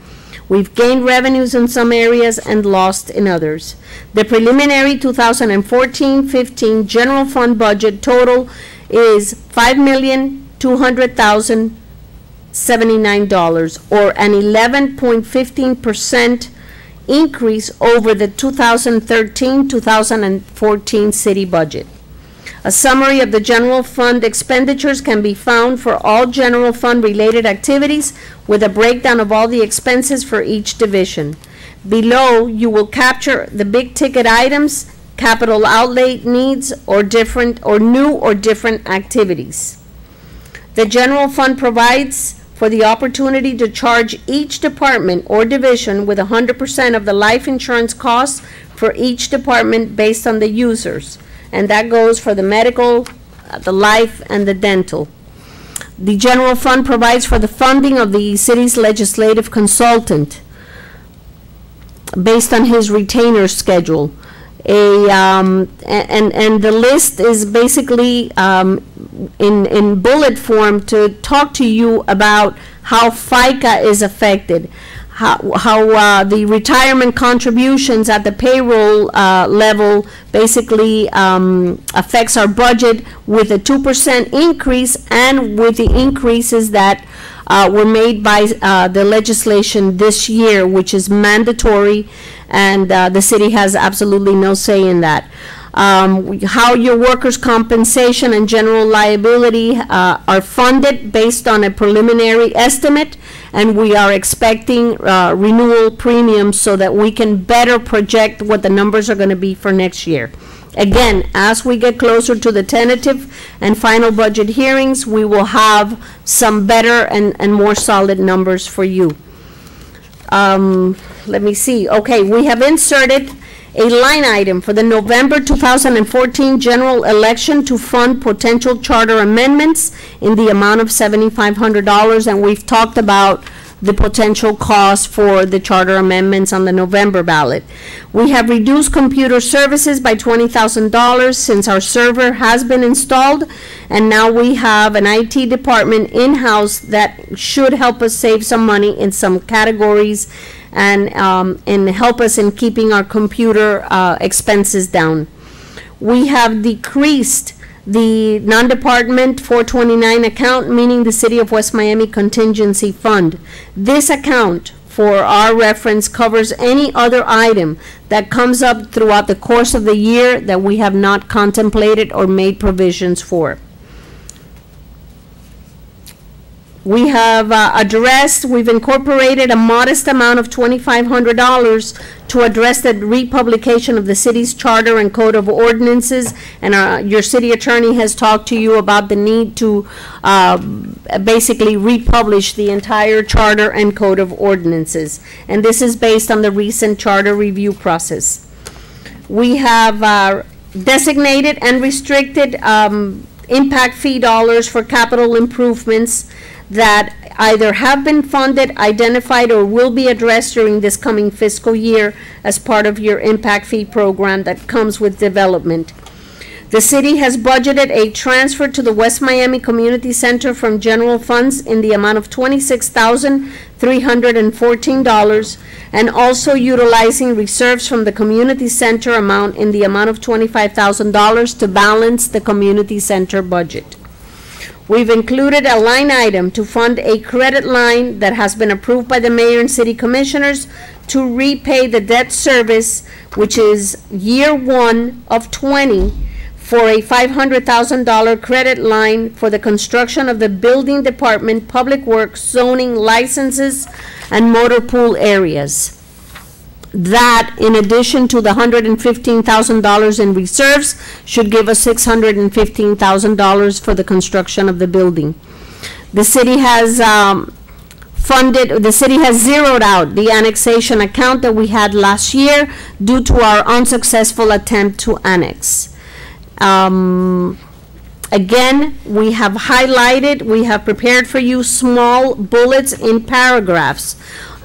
We've gained revenues in some areas and lost in others. The preliminary 2014-15 general fund budget total is $5,200,079, or an 11.15% increase over the 2013-2014 city budget. A summary of the general fund expenditures can be found for all general fund-related activities with a breakdown of all the expenses for each division. Below, you will capture the big-ticket items, capital outlay needs, or different, or new or different activities. The general fund provides for the opportunity to charge each department or division with hundred percent of the life insurance costs for each department based on the users. And that goes for the medical, uh, the life, and the dental. The general fund provides for the funding of the city's legislative consultant based on his retainer schedule. A, um, and, and the list is basically, um, in, in bullet form to talk to you about how FICA is affected, how, how, uh, the retirement contributions at the payroll, uh, level basically, um, affects our budget with a two percent increase and with the increases that, uh, were made by, uh, the legislation this year, which is mandatory, and, uh, the city has absolutely no say in that. Um, how your workers' compensation and general liability, uh, are funded based on a preliminary estimate, and we are expecting, uh, renewal premiums so that we can better project what the numbers are gonna be for next year. Again, as we get closer to the tentative and final budget hearings, we will have some better and, and more solid numbers for you. Um, let me see, okay, we have inserted a line item for the November 2014 general election to fund potential charter amendments in the amount of $7,500, and we've talked about the potential cost for the charter amendments on the November ballot. We have reduced computer services by $20,000 since our server has been installed, and now we have an IT department in-house that should help us save some money in some categories and, um, and help us in keeping our computer, uh, expenses down. We have decreased the non-department 429 account, meaning the City of West Miami Contingency Fund. This account, for our reference, covers any other item that comes up throughout the course of the year that we have not contemplated or made provisions for. We have uh, addressed, we've incorporated a modest amount of twenty-five hundred dollars to address the republication of the city's charter and code of ordinances. And uh, your city attorney has talked to you about the need to uh, basically republish the entire charter and code of ordinances. And this is based on the recent charter review process. We have uh, designated and restricted um, impact fee dollars for capital improvements that either have been funded, identified, or will be addressed during this coming fiscal year as part of your impact fee program that comes with development. The city has budgeted a transfer to the West Miami Community Center from general funds in the amount of twenty-six thousand, three hundred and also utilizing reserves from the community center amount in the amount of twenty-five thousand dollars to balance the community center budget. We've included a line item to fund a credit line that has been approved by the mayor and city commissioners to repay the debt service, which is year one of twenty, for a five hundred thousand dollar credit line for the construction of the building department, public works, zoning licenses, and motor pool areas. That, in addition to the hundred and fifteen thousand dollars in reserves, should give us six hundred and fifteen thousand dollars for the construction of the building. The city has, um, funded, the city has zeroed out the annexation account that we had last year due to our unsuccessful attempt to annex. Um, again, we have highlighted, we have prepared for you small bullets in paragraphs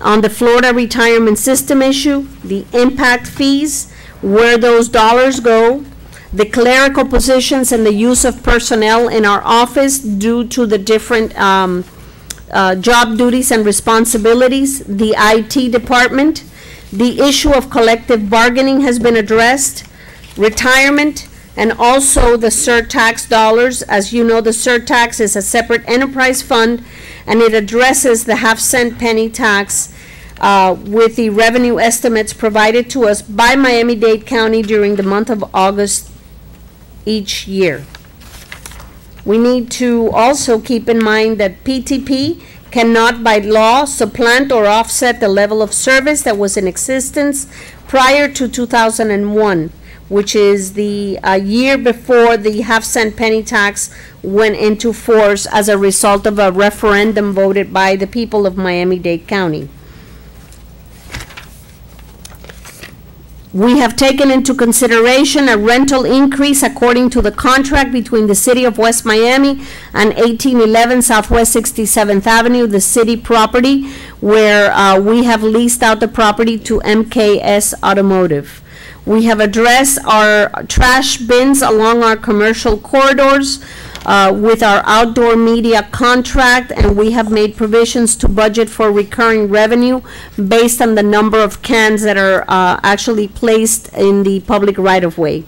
on the Florida retirement system issue, the impact fees, where those dollars go, the clerical positions and the use of personnel in our office due to the different, um, uh, job duties and responsibilities, the IT department. The issue of collective bargaining has been addressed, retirement, and also the surtax dollars. As you know, the surtax is a separate enterprise fund, and it addresses the half cent penny tax uh, with the revenue estimates provided to us by Miami-Dade County during the month of August each year. We need to also keep in mind that PTP cannot by law supplant or offset the level of service that was in existence prior to 2001, which is the uh, year before the half cent penny tax went into force as a result of a referendum voted by the people of Miami-Dade County. We have taken into consideration a rental increase according to the contract between the City of West Miami and 1811 Southwest 67th Avenue, the city property, where uh, we have leased out the property to MKS Automotive. We have addressed our trash bins along our commercial corridors uh, with our outdoor media contract, and we have made provisions to budget for recurring revenue based on the number of cans that are uh, actually placed in the public right-of-way.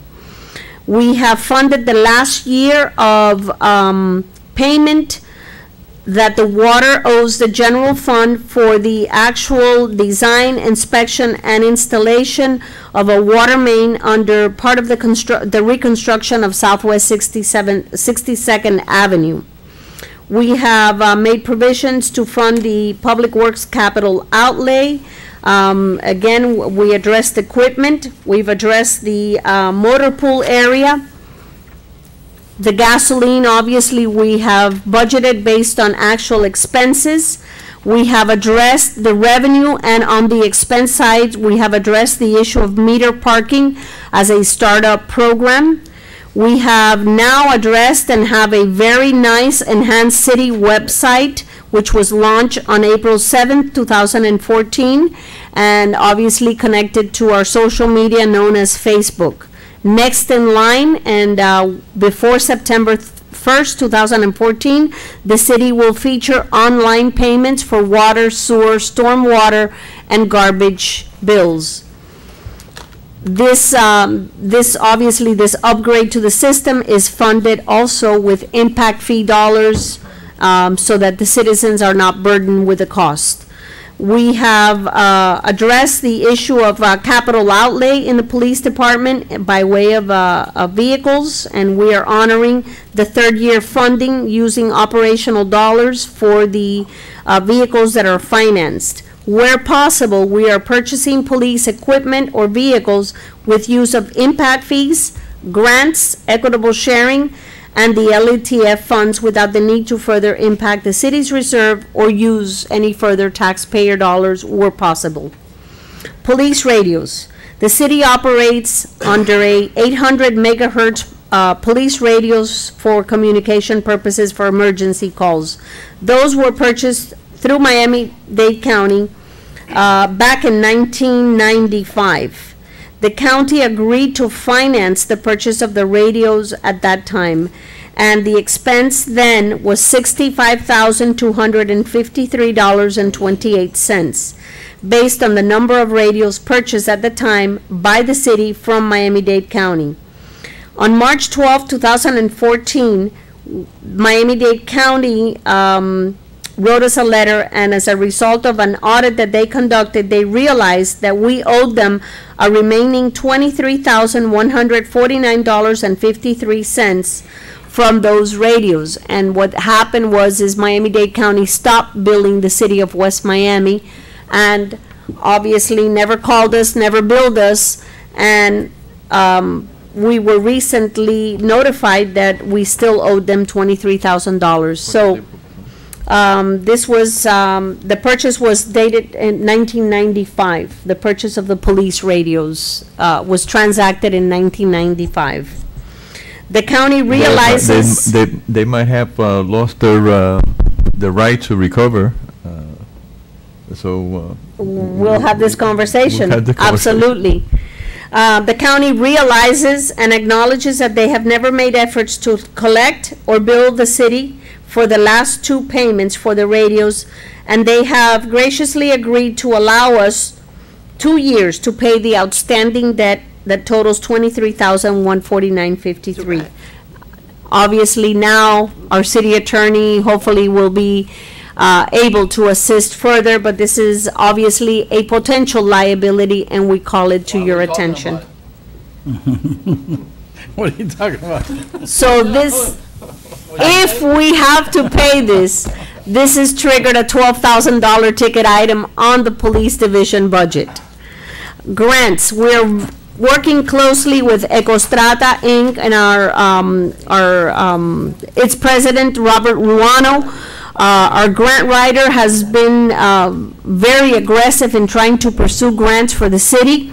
We have funded the last year of um, payment that the water owes the general fund for the actual design, inspection, and installation of a water main under part of the the reconstruction of Southwest 67, 62nd Avenue. We have uh, made provisions to fund the Public Works capital outlay. Um, Again, we addressed equipment, we've addressed the uh, motor pool area. The gasoline, obviously, we have budgeted based on actual expenses. We have addressed the revenue, and on the expense side, we have addressed the issue of meter parking as a startup program. We have now addressed and have a very nice enhanced city website, which was launched on April 7th, 2014, and obviously connected to our social media known as Facebook. Next in line, and uh, before September 1st, 2014, the city will feature online payments for water, sewer, stormwater, and garbage bills. This, um, this, obviously, this upgrade to the system is funded also with impact fee dollars, um, so that the citizens are not burdened with the cost. We have, uh, addressed the issue of, uh, capital outlay in the police department by way of, uh, of vehicles, and we are honoring the third-year funding using operational dollars for the, uh, vehicles that are financed. Where possible, we are purchasing police equipment or vehicles with use of impact fees, grants, equitable sharing, and the LETF funds without the need to further impact the city's reserve or use any further taxpayer dollars where possible. Police radios. The city operates under a 800 megahertz uh, police radios for communication purposes for emergency calls. Those were purchased through Miami-Dade County uh, back in 1995. The county agreed to finance the purchase of the radios at that time, and the expense then was $65,253.28, based on the number of radios purchased at the time by the city from Miami-Dade County. On March 12, 2014, Miami-Dade County um, wrote us a letter, and as a result of an audit that they conducted, they realized that we owed them a remaining twenty-three thousand one hundred forty-nine dollars and fifty-three cents from those radios. And what happened was, is Miami-Dade County stopped billing the city of West Miami, and obviously never called us, never billed us, and, um, we were recently notified that we still owed them twenty-three thousand dollars. So, um, this was, um, the purchase was dated in 1995. The purchase of the police radios, uh, was transacted in 1995. The county realizes. They, they, they might have uh, lost their, uh, the right to recover, uh, so. uh, We'll have this conversation. We'll have the conversation. Absolutely. Uh, The county realizes and acknowledges that they have never made efforts to collect or bill the city for the last two payments for the radios, and they have graciously agreed to allow us two years to pay the outstanding debt that totals twenty-three thousand, one forty-nine fifty-three. Obviously, now, our city attorney hopefully will be uh, able to assist further, but this is obviously a potential liability, and we call it to your attention. What are you talking about? So this, if we have to pay this, this is triggered a twelve thousand dollar ticket item on the police division budget. Grants, we're working closely with Ecostrata Inc. and our, um, our, um, its president, Robert Ruano. Uh, our grant writer has been, uh, very aggressive in trying to pursue grants for the city.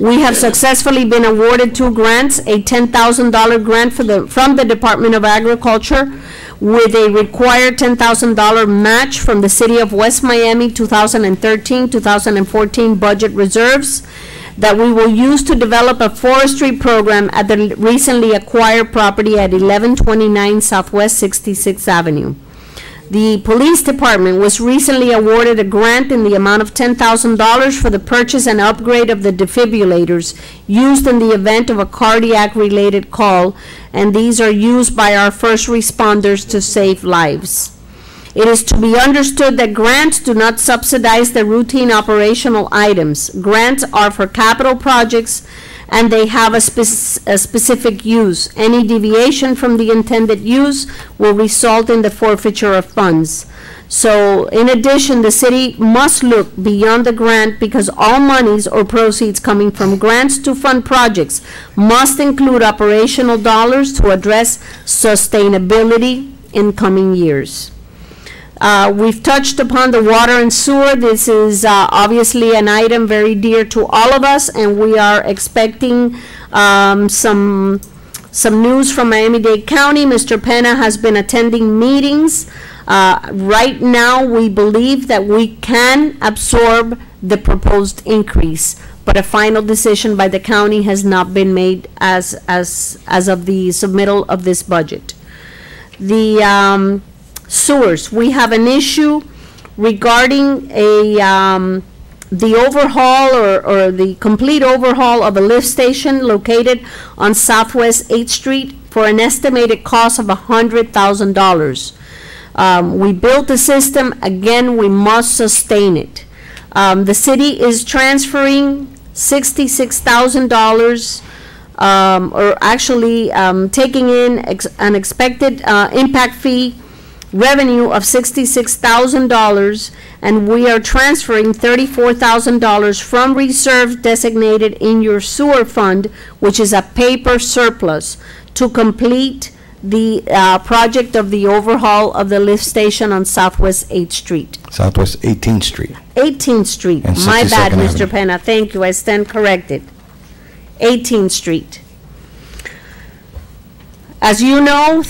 We have successfully been awarded two grants, a ten thousand dollar grant for the, from the Department of Agriculture with a required ten thousand dollar match from the City of West Miami 2013-2014 budget reserves that we will use to develop a forestry program at the recently acquired property at eleven twenty-nine Southwest Sixty-Sixth Avenue. The police department was recently awarded a grant in the amount of ten thousand dollars for the purchase and upgrade of the defibrillators used in the event of a cardiac-related call, and these are used by our first responders to save lives. It is to be understood that grants do not subsidize the routine operational items. Grants are for capital projects, and they have a a specific use. Any deviation from the intended use will result in the forfeiture of funds. So in addition, the city must look beyond the grant because all monies or proceeds coming from grants to fund projects must include operational dollars to address sustainability in coming years. Uh, We've touched upon the water and sewer. This is uh, obviously an item very dear to all of us, and we are expecting um, some, some news from Miami-Dade County. Mr. Penna has been attending meetings. Uh, Right now, we believe that we can absorb the proposed increase, but a final decision by the county has not been made as, as, as of the submittal of this budget. The um, sewers, we have an issue regarding a, um, the overhaul or, or the complete overhaul of a lift station located on Southwest 8th Street for an estimated cost of $100,000. Um, We built the system, again, we must sustain it. Um, The city is transferring $66,000 um, or actually um, taking in ex- an expected uh, impact fee revenue of sixty-six thousand dollars, and we are transferring thirty-four thousand dollars from reserve designated in your sewer fund, which is a paper surplus, to complete the uh, project of the overhaul of the lift station on Southwest Eighth Street. Southwest 18th Street. 18th Street. And My bad, 62nd Mr. Avenue. Penna, thank you, I stand corrected. 18th Street. As you know,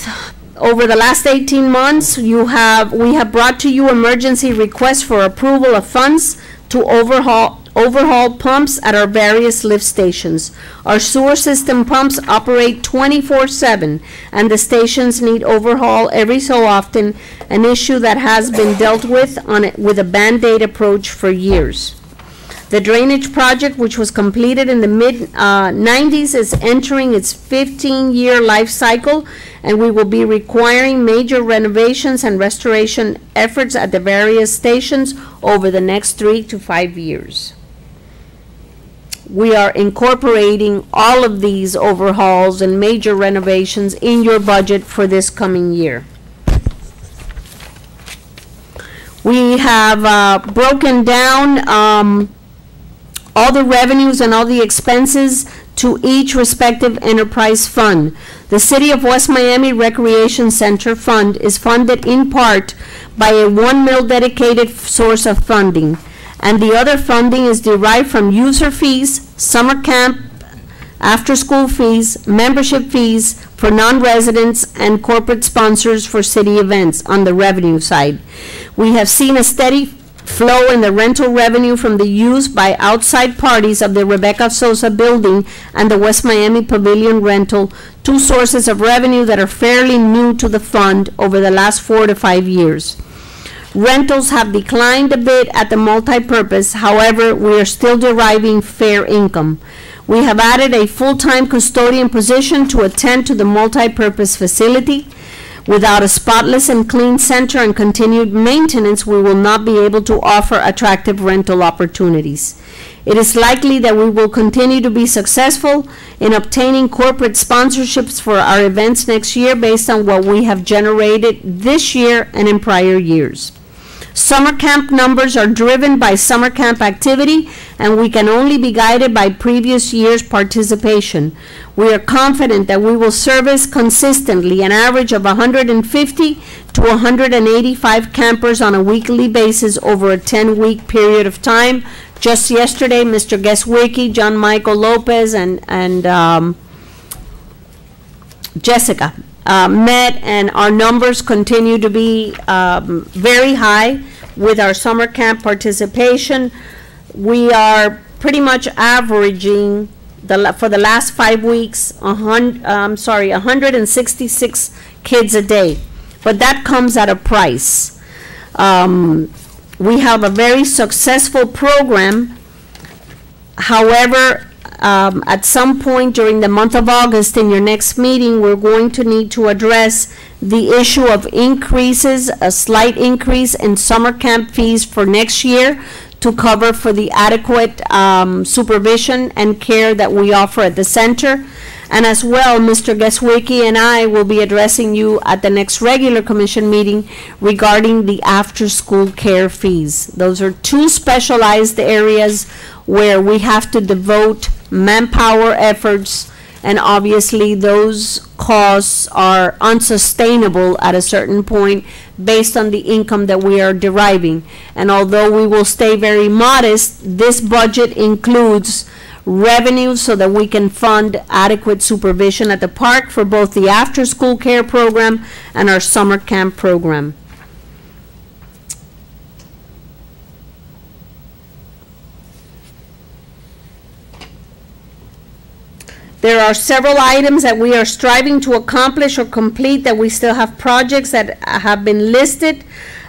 over the last 18 months, you have, we have brought to you emergency requests for approval of funds to overhaul, overhaul pumps at our various lift stations. Our sewer system pumps operate 24/7, and the stations need overhaul every so often, an issue that has been dealt with on, it with a Band-Aid approach for years. The drainage project, which was completed in the mid-90s, is entering its 15-year life cycle, and we will be requiring major renovations and restoration efforts at the various stations over the next three to five years. We are incorporating all of these overhauls and major renovations in your budget for this coming year. We have uh, broken down um, all the revenues and all the expenses to each respective enterprise fund. The City of West Miami Recreation Center Fund is funded in part by a one mil dedicated source of funding, and the other funding is derived from user fees, summer camp, after-school fees, membership fees for non-residents, and corporate sponsors for city events on the revenue side. We have seen a steady flow in the rental revenue from the use by outside parties of the Rebeca Sosa Building and the West Miami Pavilion rental, two sources of revenue that are fairly new to the fund over the last four to five years. Rentals have declined a bit at the multipurpose, however, we are still deriving fair income. We have added a full-time custodian position to attend to the multipurpose facility. Without a spotless and clean center and continued maintenance, we will not be able to offer attractive rental opportunities. It is likely that we will continue to be successful in obtaining corporate sponsorships for our events next year based on what we have generated this year and in prior years. Summer camp numbers are driven by summer camp activity, and we can only be guided by previous year's participation. We are confident that we will service consistently an average of 150 to 185 campers on a weekly basis over a 10-week period of time. Just yesterday, Mr. Geswicki, John Michael Lopez, and, and um, Jessica uh, met, and our numbers continue to be um, very high with our summer camp participation. We are pretty much averaging the, for the last five weeks, I'm sorry, 166 kids a day. But that comes at a price. Um, we have a very successful program. However, um, at some point during the month of August, in your next meeting, we're going to need to address the issue of increases, a slight increase in summer camp fees for next year to cover for the adequate um, supervision and care that we offer at the center. And as well, Mr. Geswicki and I will be addressing you at the next regular commission meeting regarding the after-school care fees. Those are two specialized areas where we have to devote manpower efforts, and obviously those costs are unsustainable at a certain point based on the income that we are deriving. And although we will stay very modest, this budget includes revenue so that we can fund adequate supervision at the park for both the after-school care program and our summer camp program. There are several items that we are striving to accomplish or complete that we still have projects that have been listed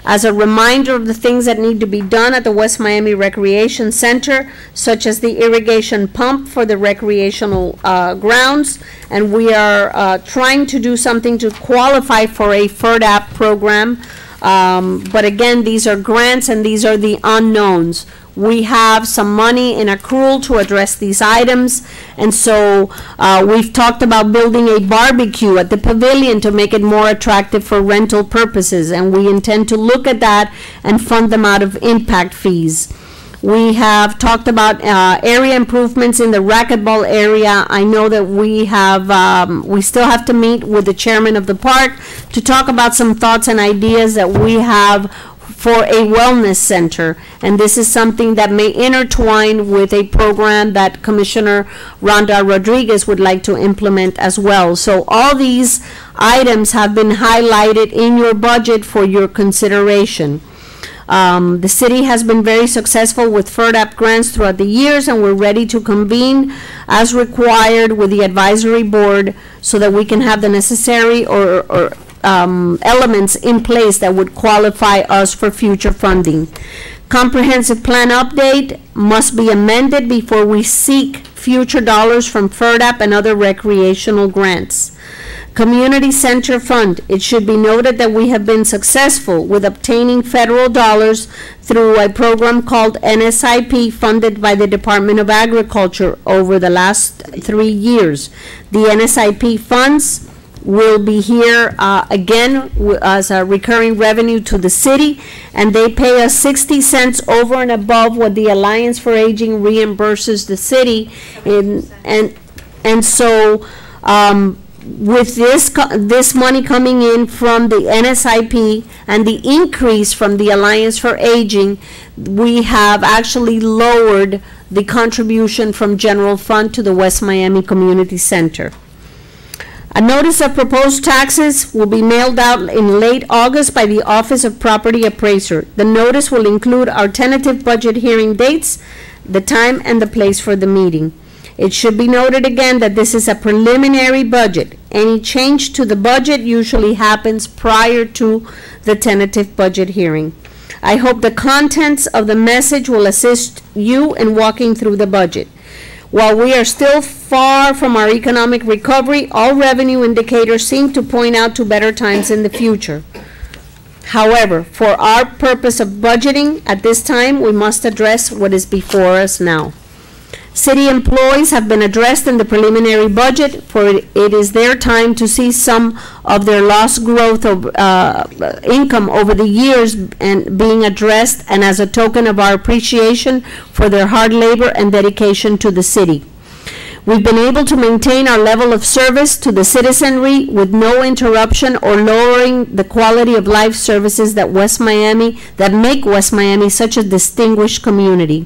as a reminder of the things that need to be done at the West Miami Recreation Center, such as the irrigation pump for the recreational uh, grounds. And we are uh, trying to do something to qualify for a FRDAP program. Um, But again, these are grants and these are the unknowns. We have some money in accrual to address these items. And so uh, we've talked about building a barbecue at the pavilion to make it more attractive for rental purposes. And we intend to look at that and fund them out of impact fees. We have talked about uh, area improvements in the racquetball area. I know that we have, um, we still have to meet with the chairman of the park to talk about some thoughts and ideas that we have for a wellness center. And this is something that may intertwine with a program that Commissioner Rhonda Rodriguez would like to implement as well. So all these items have been highlighted in your budget for your consideration. Um, the city has been very successful with FRDAP grants throughout the years, and we're ready to convene as required with the advisory board so that we can have the necessary or, or um, elements in place that would qualify us for future funding. Comprehensive plan update must be amended before we seek future dollars from FRDAP and other recreational grants. Community Center Fund, it should be noted that we have been successful with obtaining federal dollars through a program called NSIP funded by the Department of Agriculture over the last three years. The NSIP funds will be here uh, again as a recurring revenue to the city, and they pay us 60 cents over and above what the Alliance for Aging reimburses the city. in- And, and so, um, with this, this money coming in from the NSIP and the increase from the Alliance for Aging, we have actually lowered the contribution from general fund to the West Miami Community Center. A notice of proposed taxes will be mailed out in late August by the Office of Property Appraiser. The notice will include our tentative budget hearing dates, the time and the place for the meeting. It should be noted again that this is a preliminary budget. Any change to the budget usually happens prior to the tentative budget hearing. I hope the contents of the message will assist you in walking through the budget. While we are still far from our economic recovery, all revenue indicators seem to point out to better times in the future. However, for our purpose of budgeting, at this time, we must address what is before us now. City employees have been addressed in the preliminary budget, for it it is their time to see some of their lost growth of, uh, income over the years and being addressed, and as a token of our appreciation for their hard labor and dedication to the city. We've been able to maintain our level of service to the citizenry with no interruption or lowering the quality of life services that West Miami, that make West Miami such a distinguished community.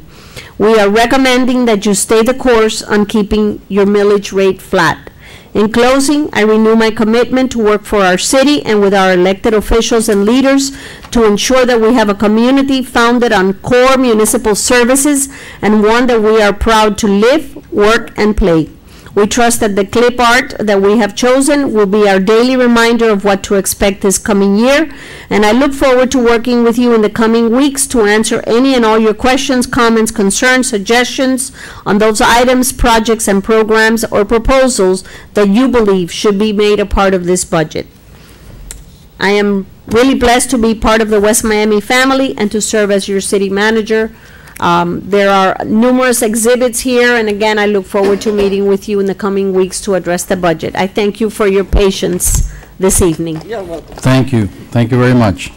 We are recommending that you stay the course on keeping your millage rate flat. In closing, I renew my commitment to work for our city and with our elected officials and leaders to ensure that we have a community founded on core municipal services and one that we are proud to live, work, and play. We trust that the clip art that we have chosen will be our daily reminder of what to expect this coming year, and I look forward to working with you in the coming weeks to answer any and all your questions, comments, concerns, suggestions on those items, projects, and programs or proposals that you believe should be made a part of this budget. I am really blessed to be part of the West Miami family and to serve as your city manager. Um, There are numerous exhibits here, and again, I look forward to meeting with you in the coming weeks to address the budget. I thank you for your patience this evening. You're welcome. Thank you. Thank you very much.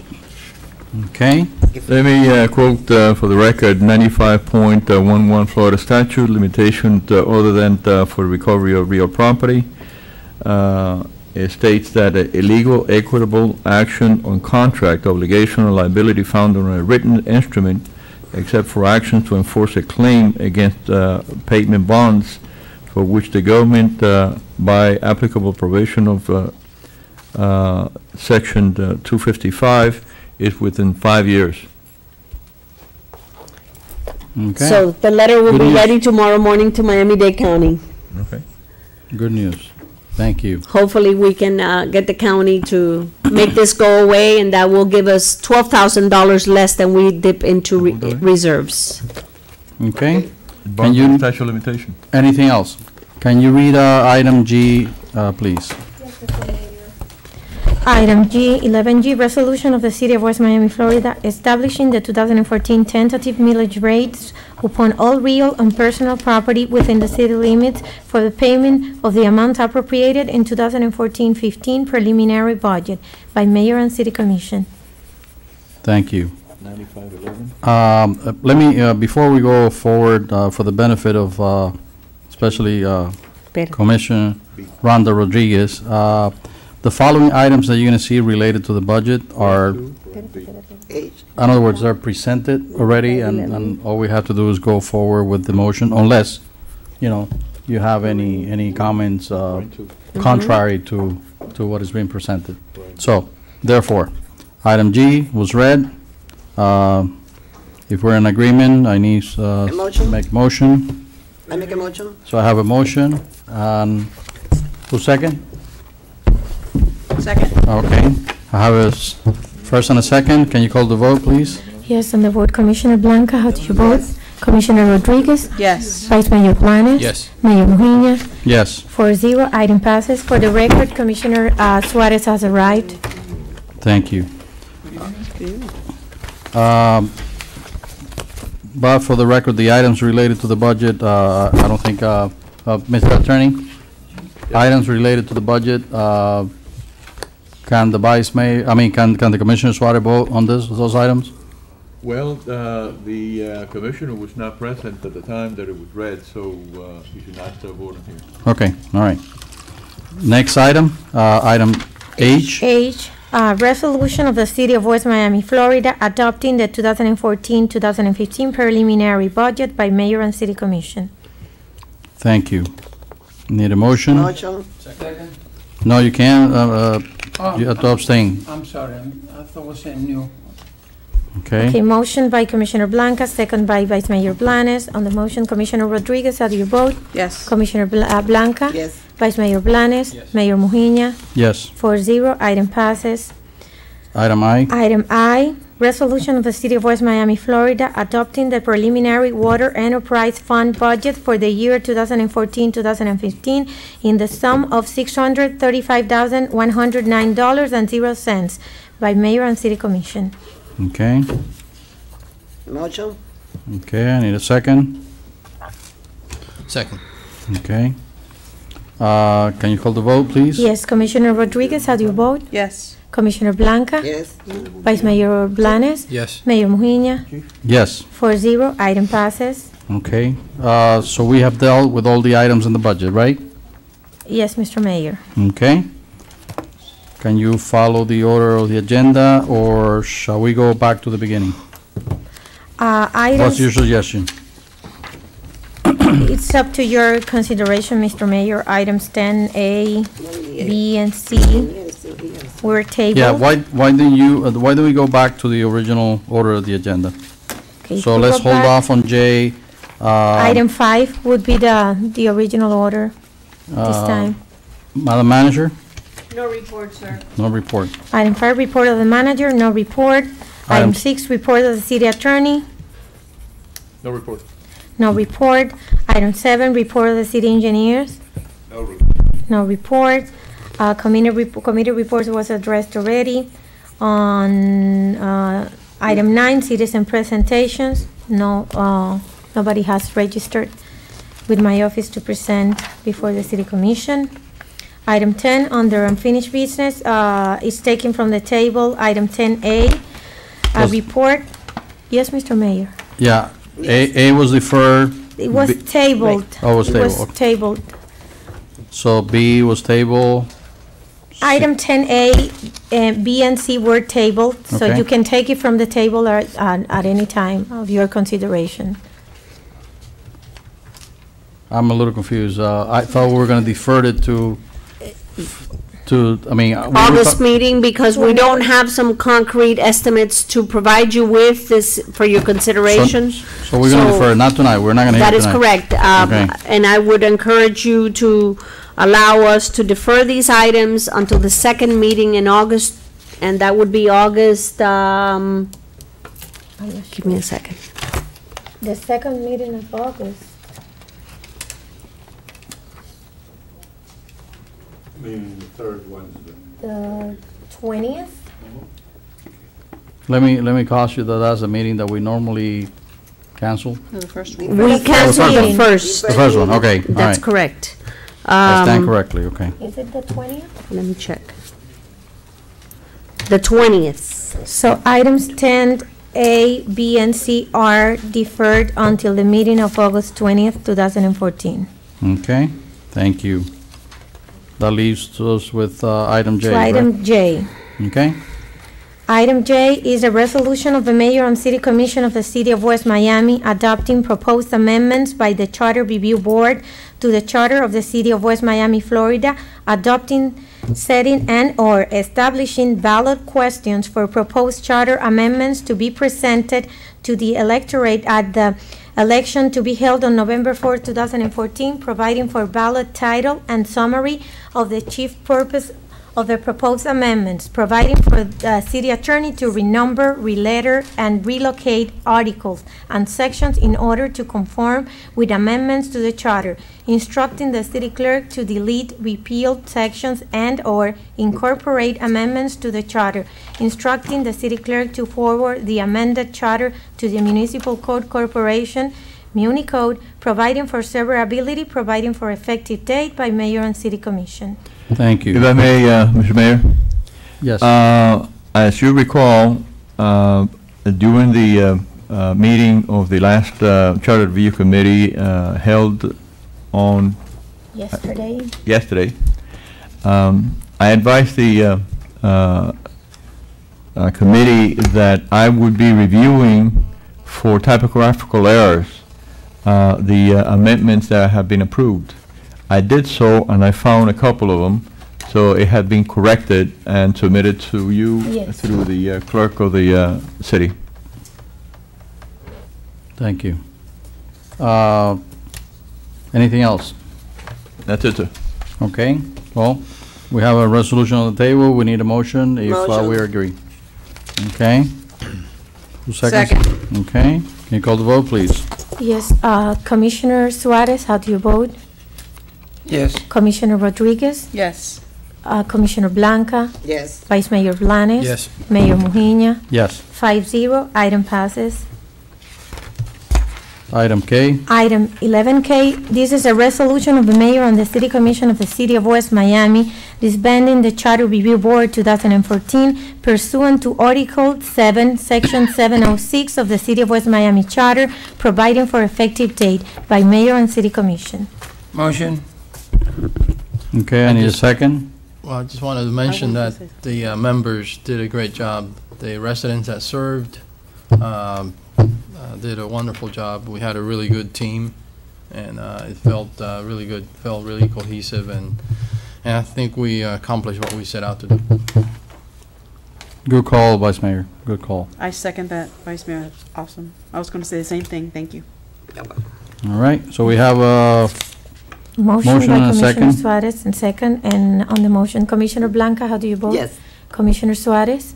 Okay? Let me uh, quote uh, for the record, 95.11 Florida statute, limitation uh, other than uh, for recovery of real property. Uh, It states that a illegal equitable action on contract, obligation, or liability found on a written instrument, except for actions to enforce a claim against uh, payment bonds for which the government, uh, by applicable provision of uh, uh, Section uh, 255, is within five years. Okay. So the letter will Good be news. ready tomorrow morning to Miami-Dade County. Okay. Good news. Thank you. Hopefully, we can uh, get the county to make this go away, and that will give us $12,000 less than we dip into re- reserves. Okay? Can you, statute of limitation. anything else? Can you read uh, item G, uh, please? Item G, 11G, resolution of the City of West Miami, Florida, establishing the 2014 tentative millage rates upon all real and personal property within the city limits for the payment of the amount appropriated in 2014-15 preliminary budget by Mayor and City Commission. Thank you. 9511. Um, uh, Let me, uh, before we go forward, uh, for the benefit of uh, especially uh, Commissioner Rhonda Rodriguez, uh, the following items that you're going to see related to the budget are, in other words, they're presented already, and and all we have to do is go forward with the motion, unless, you know, you have any, any comments uh, contrary to, to what is being presented. So, therefore, item G was read. Uh, If we're in agreement, I need uh, A motion? make motion. I make a motion? So I have a motion, and who second? Second. Okay. I have a s- first and a second. Can you call the vote, please? Yes, on the vote, Commissioner Blanca, how do you vote? Commissioner Rodriguez? Yes. Vice Mayor Blanes? Yes. Mayor Muhiña? Yes. Four zero, item passes. For the record, Commissioner uh, Suarez has arrived. Thank you. Um, But for the record, the items related to the budget, uh, I don't think, uh, uh, Mr. Attorney, items related to the budget, uh, can the vice mayor, I mean, can, can the Commissioner Suarez vote on this, those items? Well, uh, the uh, commissioner was not present at the time that it was read, so uh, he should not vote on here. Okay, all right. Next item, uh, item H. H, uh, resolution of the City of West Miami, Florida, adopting the 2014-2015 preliminary budget by Mayor and City Commission. Thank you. Need a motion? Motion? No, you can't, uh, uh, Oh, you have to abstain, I'm sorry, I'm- I thought it was a new. okay? Okay, motion by Commissioner Blanca, second by Vice Mayor Blanes. On the motion, Commissioner Rodriguez, how do you vote? Yes. Commissioner Bla- uh, Blanca? Yes. Vice Mayor Blanes? Yes. Mayor Muhiña? Yes. Four zero, item passes. Item I, Item I, resolution of the City of West Miami, Florida, adopting the preliminary water enterprise fund budget for the year 2014-2015 in the sum of $635,109.00 by Mayor and City Commission. okay? Motion? Okay, I need a second, Second. okay? Uh, can you call the vote, please? Yes, Commissioner Rodriguez, how do you vote? Yes. Commissioner Blanca? Yes. Vice Mayor Blanes? Yes. Mayor Muhiña? Yes, Four zero, item passes. okay. Uh, so we have dealt with all the items in the budget, right? Yes, Mr. Mayor. Okay. Can you follow the order of the agenda, or shall we go back to the beginning? Uh, What's items. your suggestion? It's up to your consideration, Mr. Mayor. Items 10A, B, and C were tabled. Yeah, why, why didn't you, uh, why don't we go back to the original order of the agenda? Okay, So to let's go hold back, off on J. uh, Item 5 would be the, the original order this uh, time. Madam Manager, No report, sir. no report. Item 5, report of the manager, no report. Item Item- 6, report of the city attorney, No report. no report. Item 7, report of the city engineers, No report. no report. Uh, Committee rep- committee reports was addressed already. On uh, item 9, citizen presentations, no, uh, nobody has registered with my office to present before the city commission. Item 10, under unfinished business, uh, is taken from the table. Item 10A, a Was- report. Yes, Mr. Mayor. Yeah, A, A was deferred. It was B- tabled. Oh, it was It tabled, was okay. tabled. So B was table, Item 10A, and B and C were tabled, so Okay. you can take it from the table at, at at any time of your consideration. I'm a little confused. Uh, I thought we were gonna defer it to, to, I mean. uh, we were August ta- meeting, because we don't have some concrete estimates to provide you with this for your consideration. So we're gonna So- defer, it, not tonight, we're not gonna hear That it is tonight. correct. Um, Okay. And I would encourage you to allow us to defer these items until the second meeting in August, and that would be August, um, give me a second. The second meeting of August. Meaning the third Wednesday. The twentieth? Let me, let me caution you that that's a meeting that we normally cancel. The first We first canceled the first. The first one, okay, all That's right. correct. I stand Um, correctly, okay. Is it the twentieth? Let me check. The twentieth. So items ten A, B, and C are deferred until the meeting of August twentieth, two thousand and fourteen. Okay, thank you. That leaves us with uh, item J, So right? item J. Okay, Item J is a resolution of the Mayor and City Commission of the City of West Miami adopting proposed amendments by the Charter Review Board to the Charter of the City of West Miami, Florida, adopting, setting, and/or establishing ballot questions for proposed charter amendments to be presented to the electorate at the election to be held on November 4, 2014, providing for ballot title and summary of the chief purpose of the proposed amendments, providing for the city attorney to renumber, reletter, and relocate articles and sections in order to conform with amendments to the charter, instructing the city clerk to delete repealed sections and/or incorporate amendments to the charter, instructing the city clerk to forward the amended charter to the municipal code corporation, Muni Code, providing for severability, providing for effective date by mayor and city commission. Thank you. If I may, uh, Mr. Mayor? Yes. Uh, As you recall, uh, during the uh, uh, meeting of the last uh, Charter Review Committee uh, held on Yesterday, yesterday, um, I advised the uh, uh, uh, committee that I would be reviewing for typographical errors uh, the uh, amendments that have been approved. I did so, and I found a couple of them. So it had been corrected and submitted to you Yes. through the uh, clerk of the uh, city. Thank you. Uh, Anything else? That's it, sir. Okay, well, we have a resolution on the table, we need a motion if uh, Motion. we agree. Okay? Who seconds? Second. Okay, can you call the vote, please? Yes, uh, Commissioner Suarez, how do you vote? Yes. Commissioner Rodriguez? Yes. Uh, Commissioner Blanca? Yes. Vice Mayor Blanes? Yes. Mayor Muhiña? Yes. Five zero, item passes. Item K, Item 11K, this is a resolution of the mayor and the city commission of the city of West Miami disbanding the Charter Review Board 2014 pursuant to Article 7, Section 706 of the city of West Miami Charter, providing for effective date by mayor and city commission. Motion. Okay, I need a second. Well, I just wanted to mention that the uh, members did a great job. The residents that served um, uh, did a wonderful job. We had a really good team, and uh, it felt uh, really good, felt really cohesive, and and I think we accomplished what we set out to do. Good call, Vice Mayor, good call. I second that, Vice Mayor. That's Awesome. I was going to say the same thing. Thank you. All right, so we have a, Motion Motion by and a Commissioner second. Suarez and second, and on the motion, Commissioner Blanca, how do you vote? Yes. Commissioner Suarez?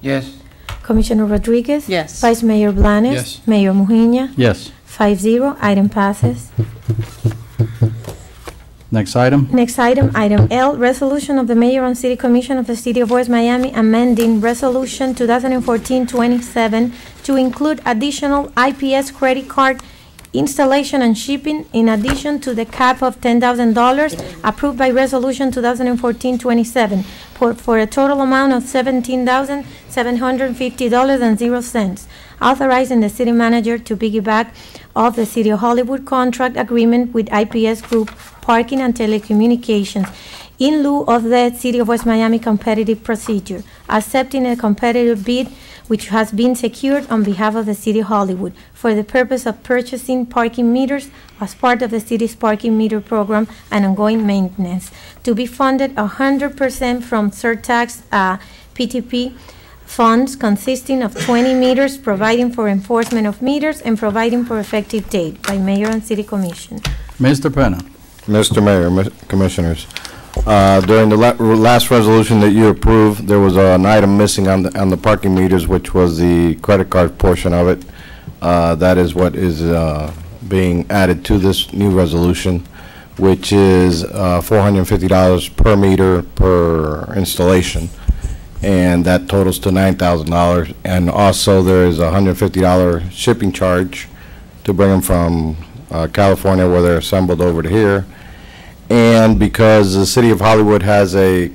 Yes. Commissioner Rodriguez? Yes. Vice Mayor Blanes? Yes. Mayor Muhiña? yes. Five zero, item passes. Next item, Next item, item L, resolution of the mayor and city commission of the city of West Miami amending resolution 2014-27 to include additional IPS credit card installation and shipping in addition to the cap of $10,000 approved by resolution 2014-27 for, for a total amount of $17,750.00, authorizing the city manager to piggyback of the City of Hollywood contract agreement with IPS Group Parking and Telecommunications in lieu of the City of West Miami competitive procedure, accepting a competitive bid which has been secured on behalf of the City of Hollywood for the purpose of purchasing parking meters as part of the city's parking meter program and ongoing maintenance, to be funded 100% from surtax uh, PTP funds consisting of 20 meters, providing for enforcement of meters, and providing for effective date by mayor and city commission. Mr. Penna. Mr. Mayor, Mi- Commissioners, uh, during the la- last resolution that you approved, there was uh, an item missing on the, on the parking meters, which was the credit card portion of it. Uh, That is what is uh, being added to this new resolution, which is uh, $450 per meter per installation, and that totals to $9,000. And also, there is a $150 shipping charge to bring them from California, where they're assembled over to here. And because the city of Hollywood has a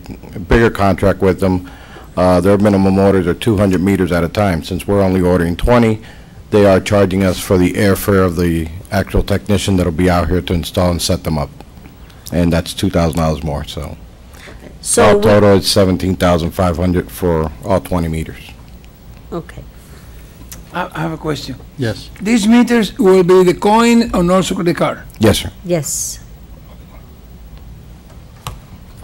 bigger contract with them, uh, their minimum orders are 200 meters at a time. Since we're only ordering 20, they are charging us for the airfare of the actual technician that'll be out here to install and set them up. And that's $2,000 more, so. So, All total, it's 17,500 for all 20 meters. okay. I I have a question. Yes. These meters will be the coin and also the card? Yes, sir. Yes.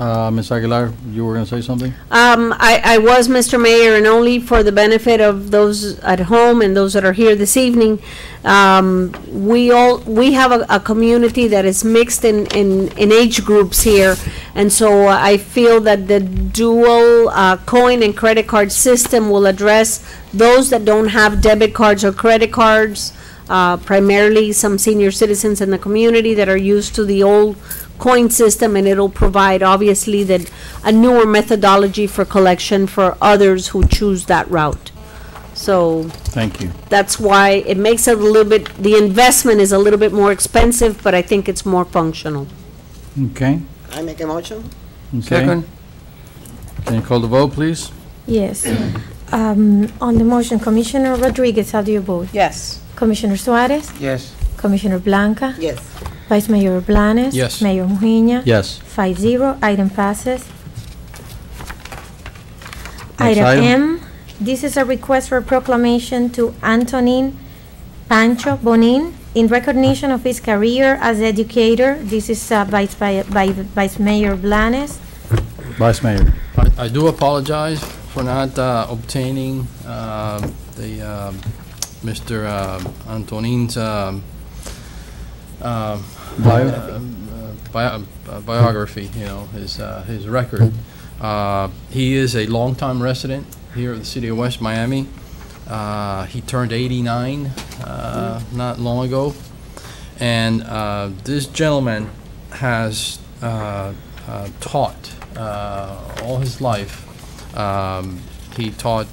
Uh, Ms. Aguilar, you were going to say something? Um, I, I was, Mr. Mayor, and only for the benefit of those at home and those that are here this evening, um, we all, we have a, a community that is mixed in, in, in age groups here. And so I feel that the dual, uh, coin and credit card system will address those that don't have debit cards or credit cards, uh, primarily some senior citizens in the community that are used to the old coin system, and it'll provide, obviously, that a newer methodology for collection for others who choose that route. So Thank you. that's why it makes it a little bit, the investment is a little bit more expensive, but I think it's more functional. Okay. I make a motion? Okay. Second. Can you call the vote, please? Yes. Um, On the motion, Commissioner Rodriguez, how do you vote? Yes. Commissioner Suarez? Yes. Commissioner Blanca? Yes. Vice Mayor Blanes? Yes. Mayor Muhiña? Yes. Five zero, item passes. Next Item item. M, this is a request for proclamation to Antonin Pancho Bonin in recognition of his career as educator. This is uh, by by by Vice Mayor Blanes. Vice Mayor. I I do apologize for not uh, obtaining uh, the, um, Mr. um, Antonin's um, um, Bio? uh, bio- uh, biography, you know, his, uh, his record. Uh, He is a longtime resident here of the city of West Miami. Uh, He turned 89 uh, not long ago. And this gentleman has taught all his life. Um, He taught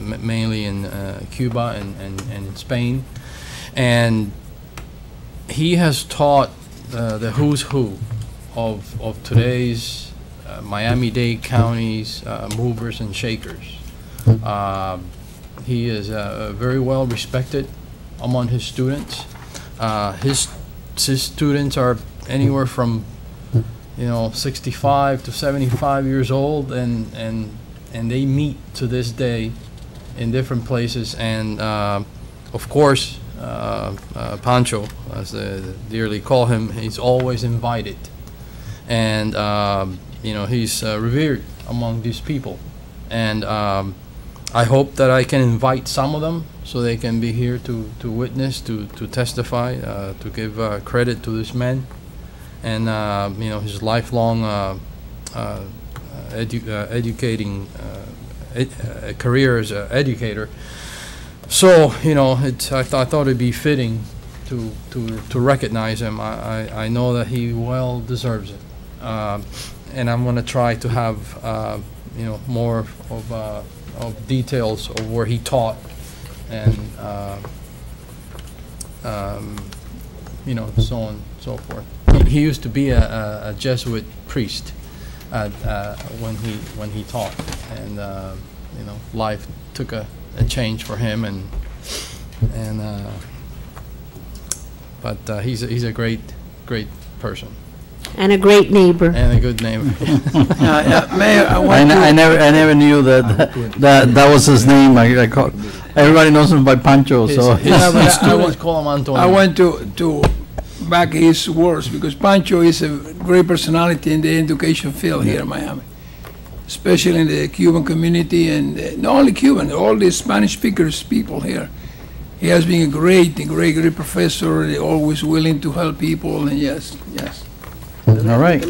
mainly in Cuba and and and in Spain. And he has taught uh, the who's who of, of today's uh, Miami-Dade counties, uh, movers and shakers. Um, He is uh, very well respected among his students. Uh, His, his students are anywhere from, you know, 65 to 75 years old, and, and, and they meet to this day in different places. And, uh, of course, uh, uh, Pancho, as they dearly call him, he's always invited. And, um, you know, he's uh, revered among these people. And um, I hope that I can invite some of them so they can be here to, to witness, to, to testify, uh, to give uh, credit to this man and, uh, you know, his lifelong edu- educating, ed- career as an educator. So, you know, I thought, I thought it'd be fitting to, to, to recognize him. I, I, I know that he well deserves it. Um, and I'm gonna try to have, uh, you know, more of, uh, of details of where he taught and, uh, um, you know, so on and so forth. He, he used to be a, a- a Jesuit priest, uh, uh, when he, when he taught. And, uh, you know, life took a, a change for him and, and, uh, but, uh, he's, a- he's a great, great person And a great neighbor. and a good neighbor. Mayor, I I I never, I never knew that, that, that was his name. I, I call, everybody knows him by Pancho, His, so. his Yeah, I- his I students want- call him Antonio. I want to, to back his words, because Pancho is a great personality in the education field here in Miami, especially in the Cuban community, and uh, not only Cuban, all the Spanish speakers people here. He has been a great, a great, great professor, always willing to help people, and yes, yes. All right.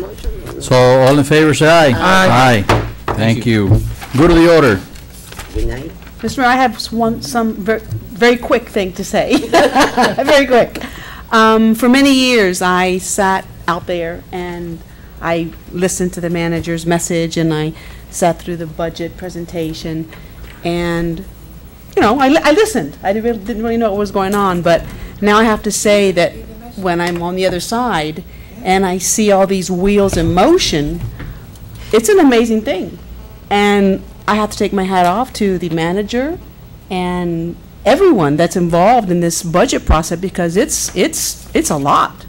So all in favor, say aye. Aye. Aye. Thank you. Go to the order. Good night. Mr. Mayor, I have one, some ver- very quick thing to say. Very quick. Um, For many years, I sat out there and I listened to the manager's message and I sat through the budget presentation. And, you know, I li- I listened. I didn't really- didn't really know what was going on, but now I have to say that when I'm on the other side and I see all these wheels in motion, it's an amazing thing. And I have to take my hat off to the manager and everyone that's involved in this budget process because it's, it's, it's a lot.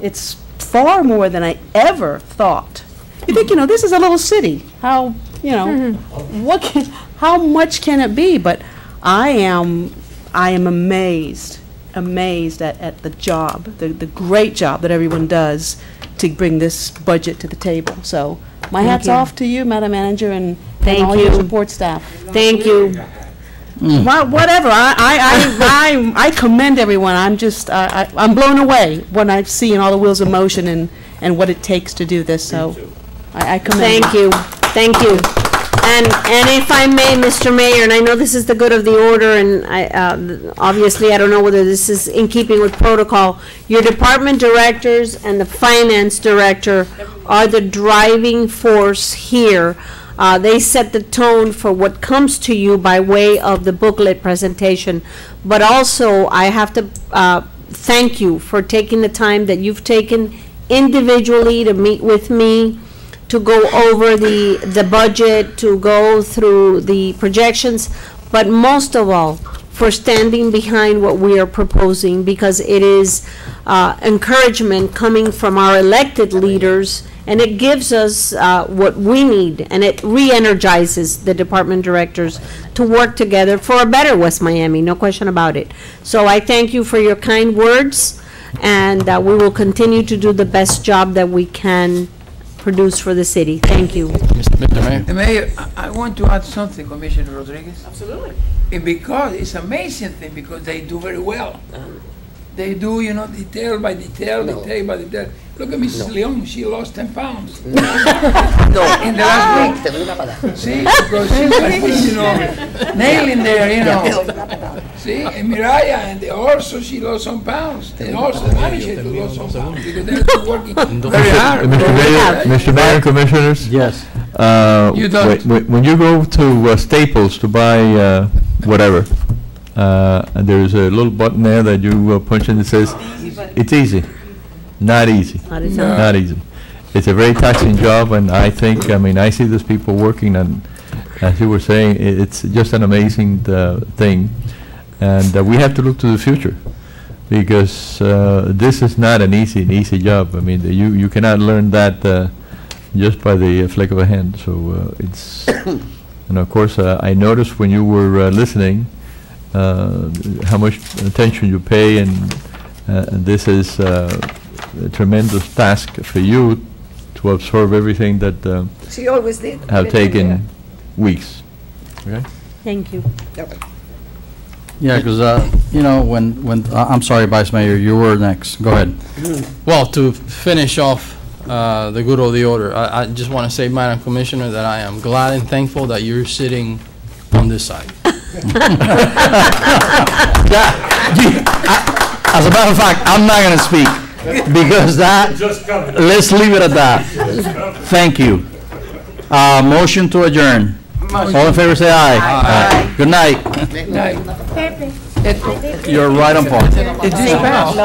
It's far more than I ever thought. You think, you know, this is a little city. How, you know, mm-hmm. what can, how much can it be? But I am, I am amazed, amazed at, at the job, the, the great job that everyone does to bring this budget to the table. So my Thank hat's you. off to you, Madam Manager, and, and Thank all your support staff. Thank you. Wha- Whatever, I, I, I, I I commend everyone, I'm just, I, I- I'm blown away when I see in all the wheels of motion and, and what it takes to do this, so I I commend Thank you, thank you. And, and if I may, Mr. Mayor, and I know this is the good of the order, and I, uh, obviously, I don't know whether this is in keeping with protocol. Your department directors and the finance director are the driving force here. Uh, they set the tone for what comes to you by way of the booklet presentation. But also, I have to, uh, thank you for taking the time that you've taken individually to meet with me, to go over the, the budget, to go through the projections, but most of all, for standing behind what we are proposing, because it is uh, encouragement coming from our elected leaders, and it gives us uh, what we need, and it re-energizes the department directors to work together for a better West Miami, no question about it. So I thank you for your kind words, and uh, we will continue to do the best job that we can produce for the city. Thank you. Mr. Mayor? Uh, Mayor, I- I want to add something, Commissioner Rodriguez. Absolutely. And because it's an amazing thing, because they do very well. They do, you know, detail by detail, detail by detail. Look at Mrs. Leon, she lost 10 pounds. No in the last week. See, because she was, you know, nailing there, you know. See, and Miraya, and they also she lost some pounds. And also the manager too lost some pounds because they're working very hard. Mr. Mayor, Mr. Mayor and Commissioners? Yes. Uh, You don't. wh- wh- When you go to uh, Staples to buy uh, whatever, uh, there's a little button there that you uh, punch in that says, it's easy. Not easy. Not easy. Not easy. It's a very taxing job, and I think, I mean, I see these people working, and as you were saying, it's just an amazing uh, thing. And uh, we have to look to the future, because uh, this is not an easy, an easy job. I mean, you, you cannot learn that uh, just by the flick of a hand. So uh, it's, and of course, uh, I noticed when you were uh, listening, how much attention you pay, and uh, and this is uh, a tremendous task for you to absorb everything that uh, She always did. have taken weeks. Okay? Thank you. Yeah, because, you know, when, when, uh, I'm sorry, Vice Mayor, you were next. Go ahead. Well, to finish off uh, the good of the order, I I just want to say, Madam Commissioner, that I am glad and thankful that you're sitting on this side. As a matter of fact, I'm not going to speak, because that, Just let's leave it at that. Thank you. Uh, Motion to adjourn. All in favor, say aye. Aye. Good night. Night. You're right on point. It is fast.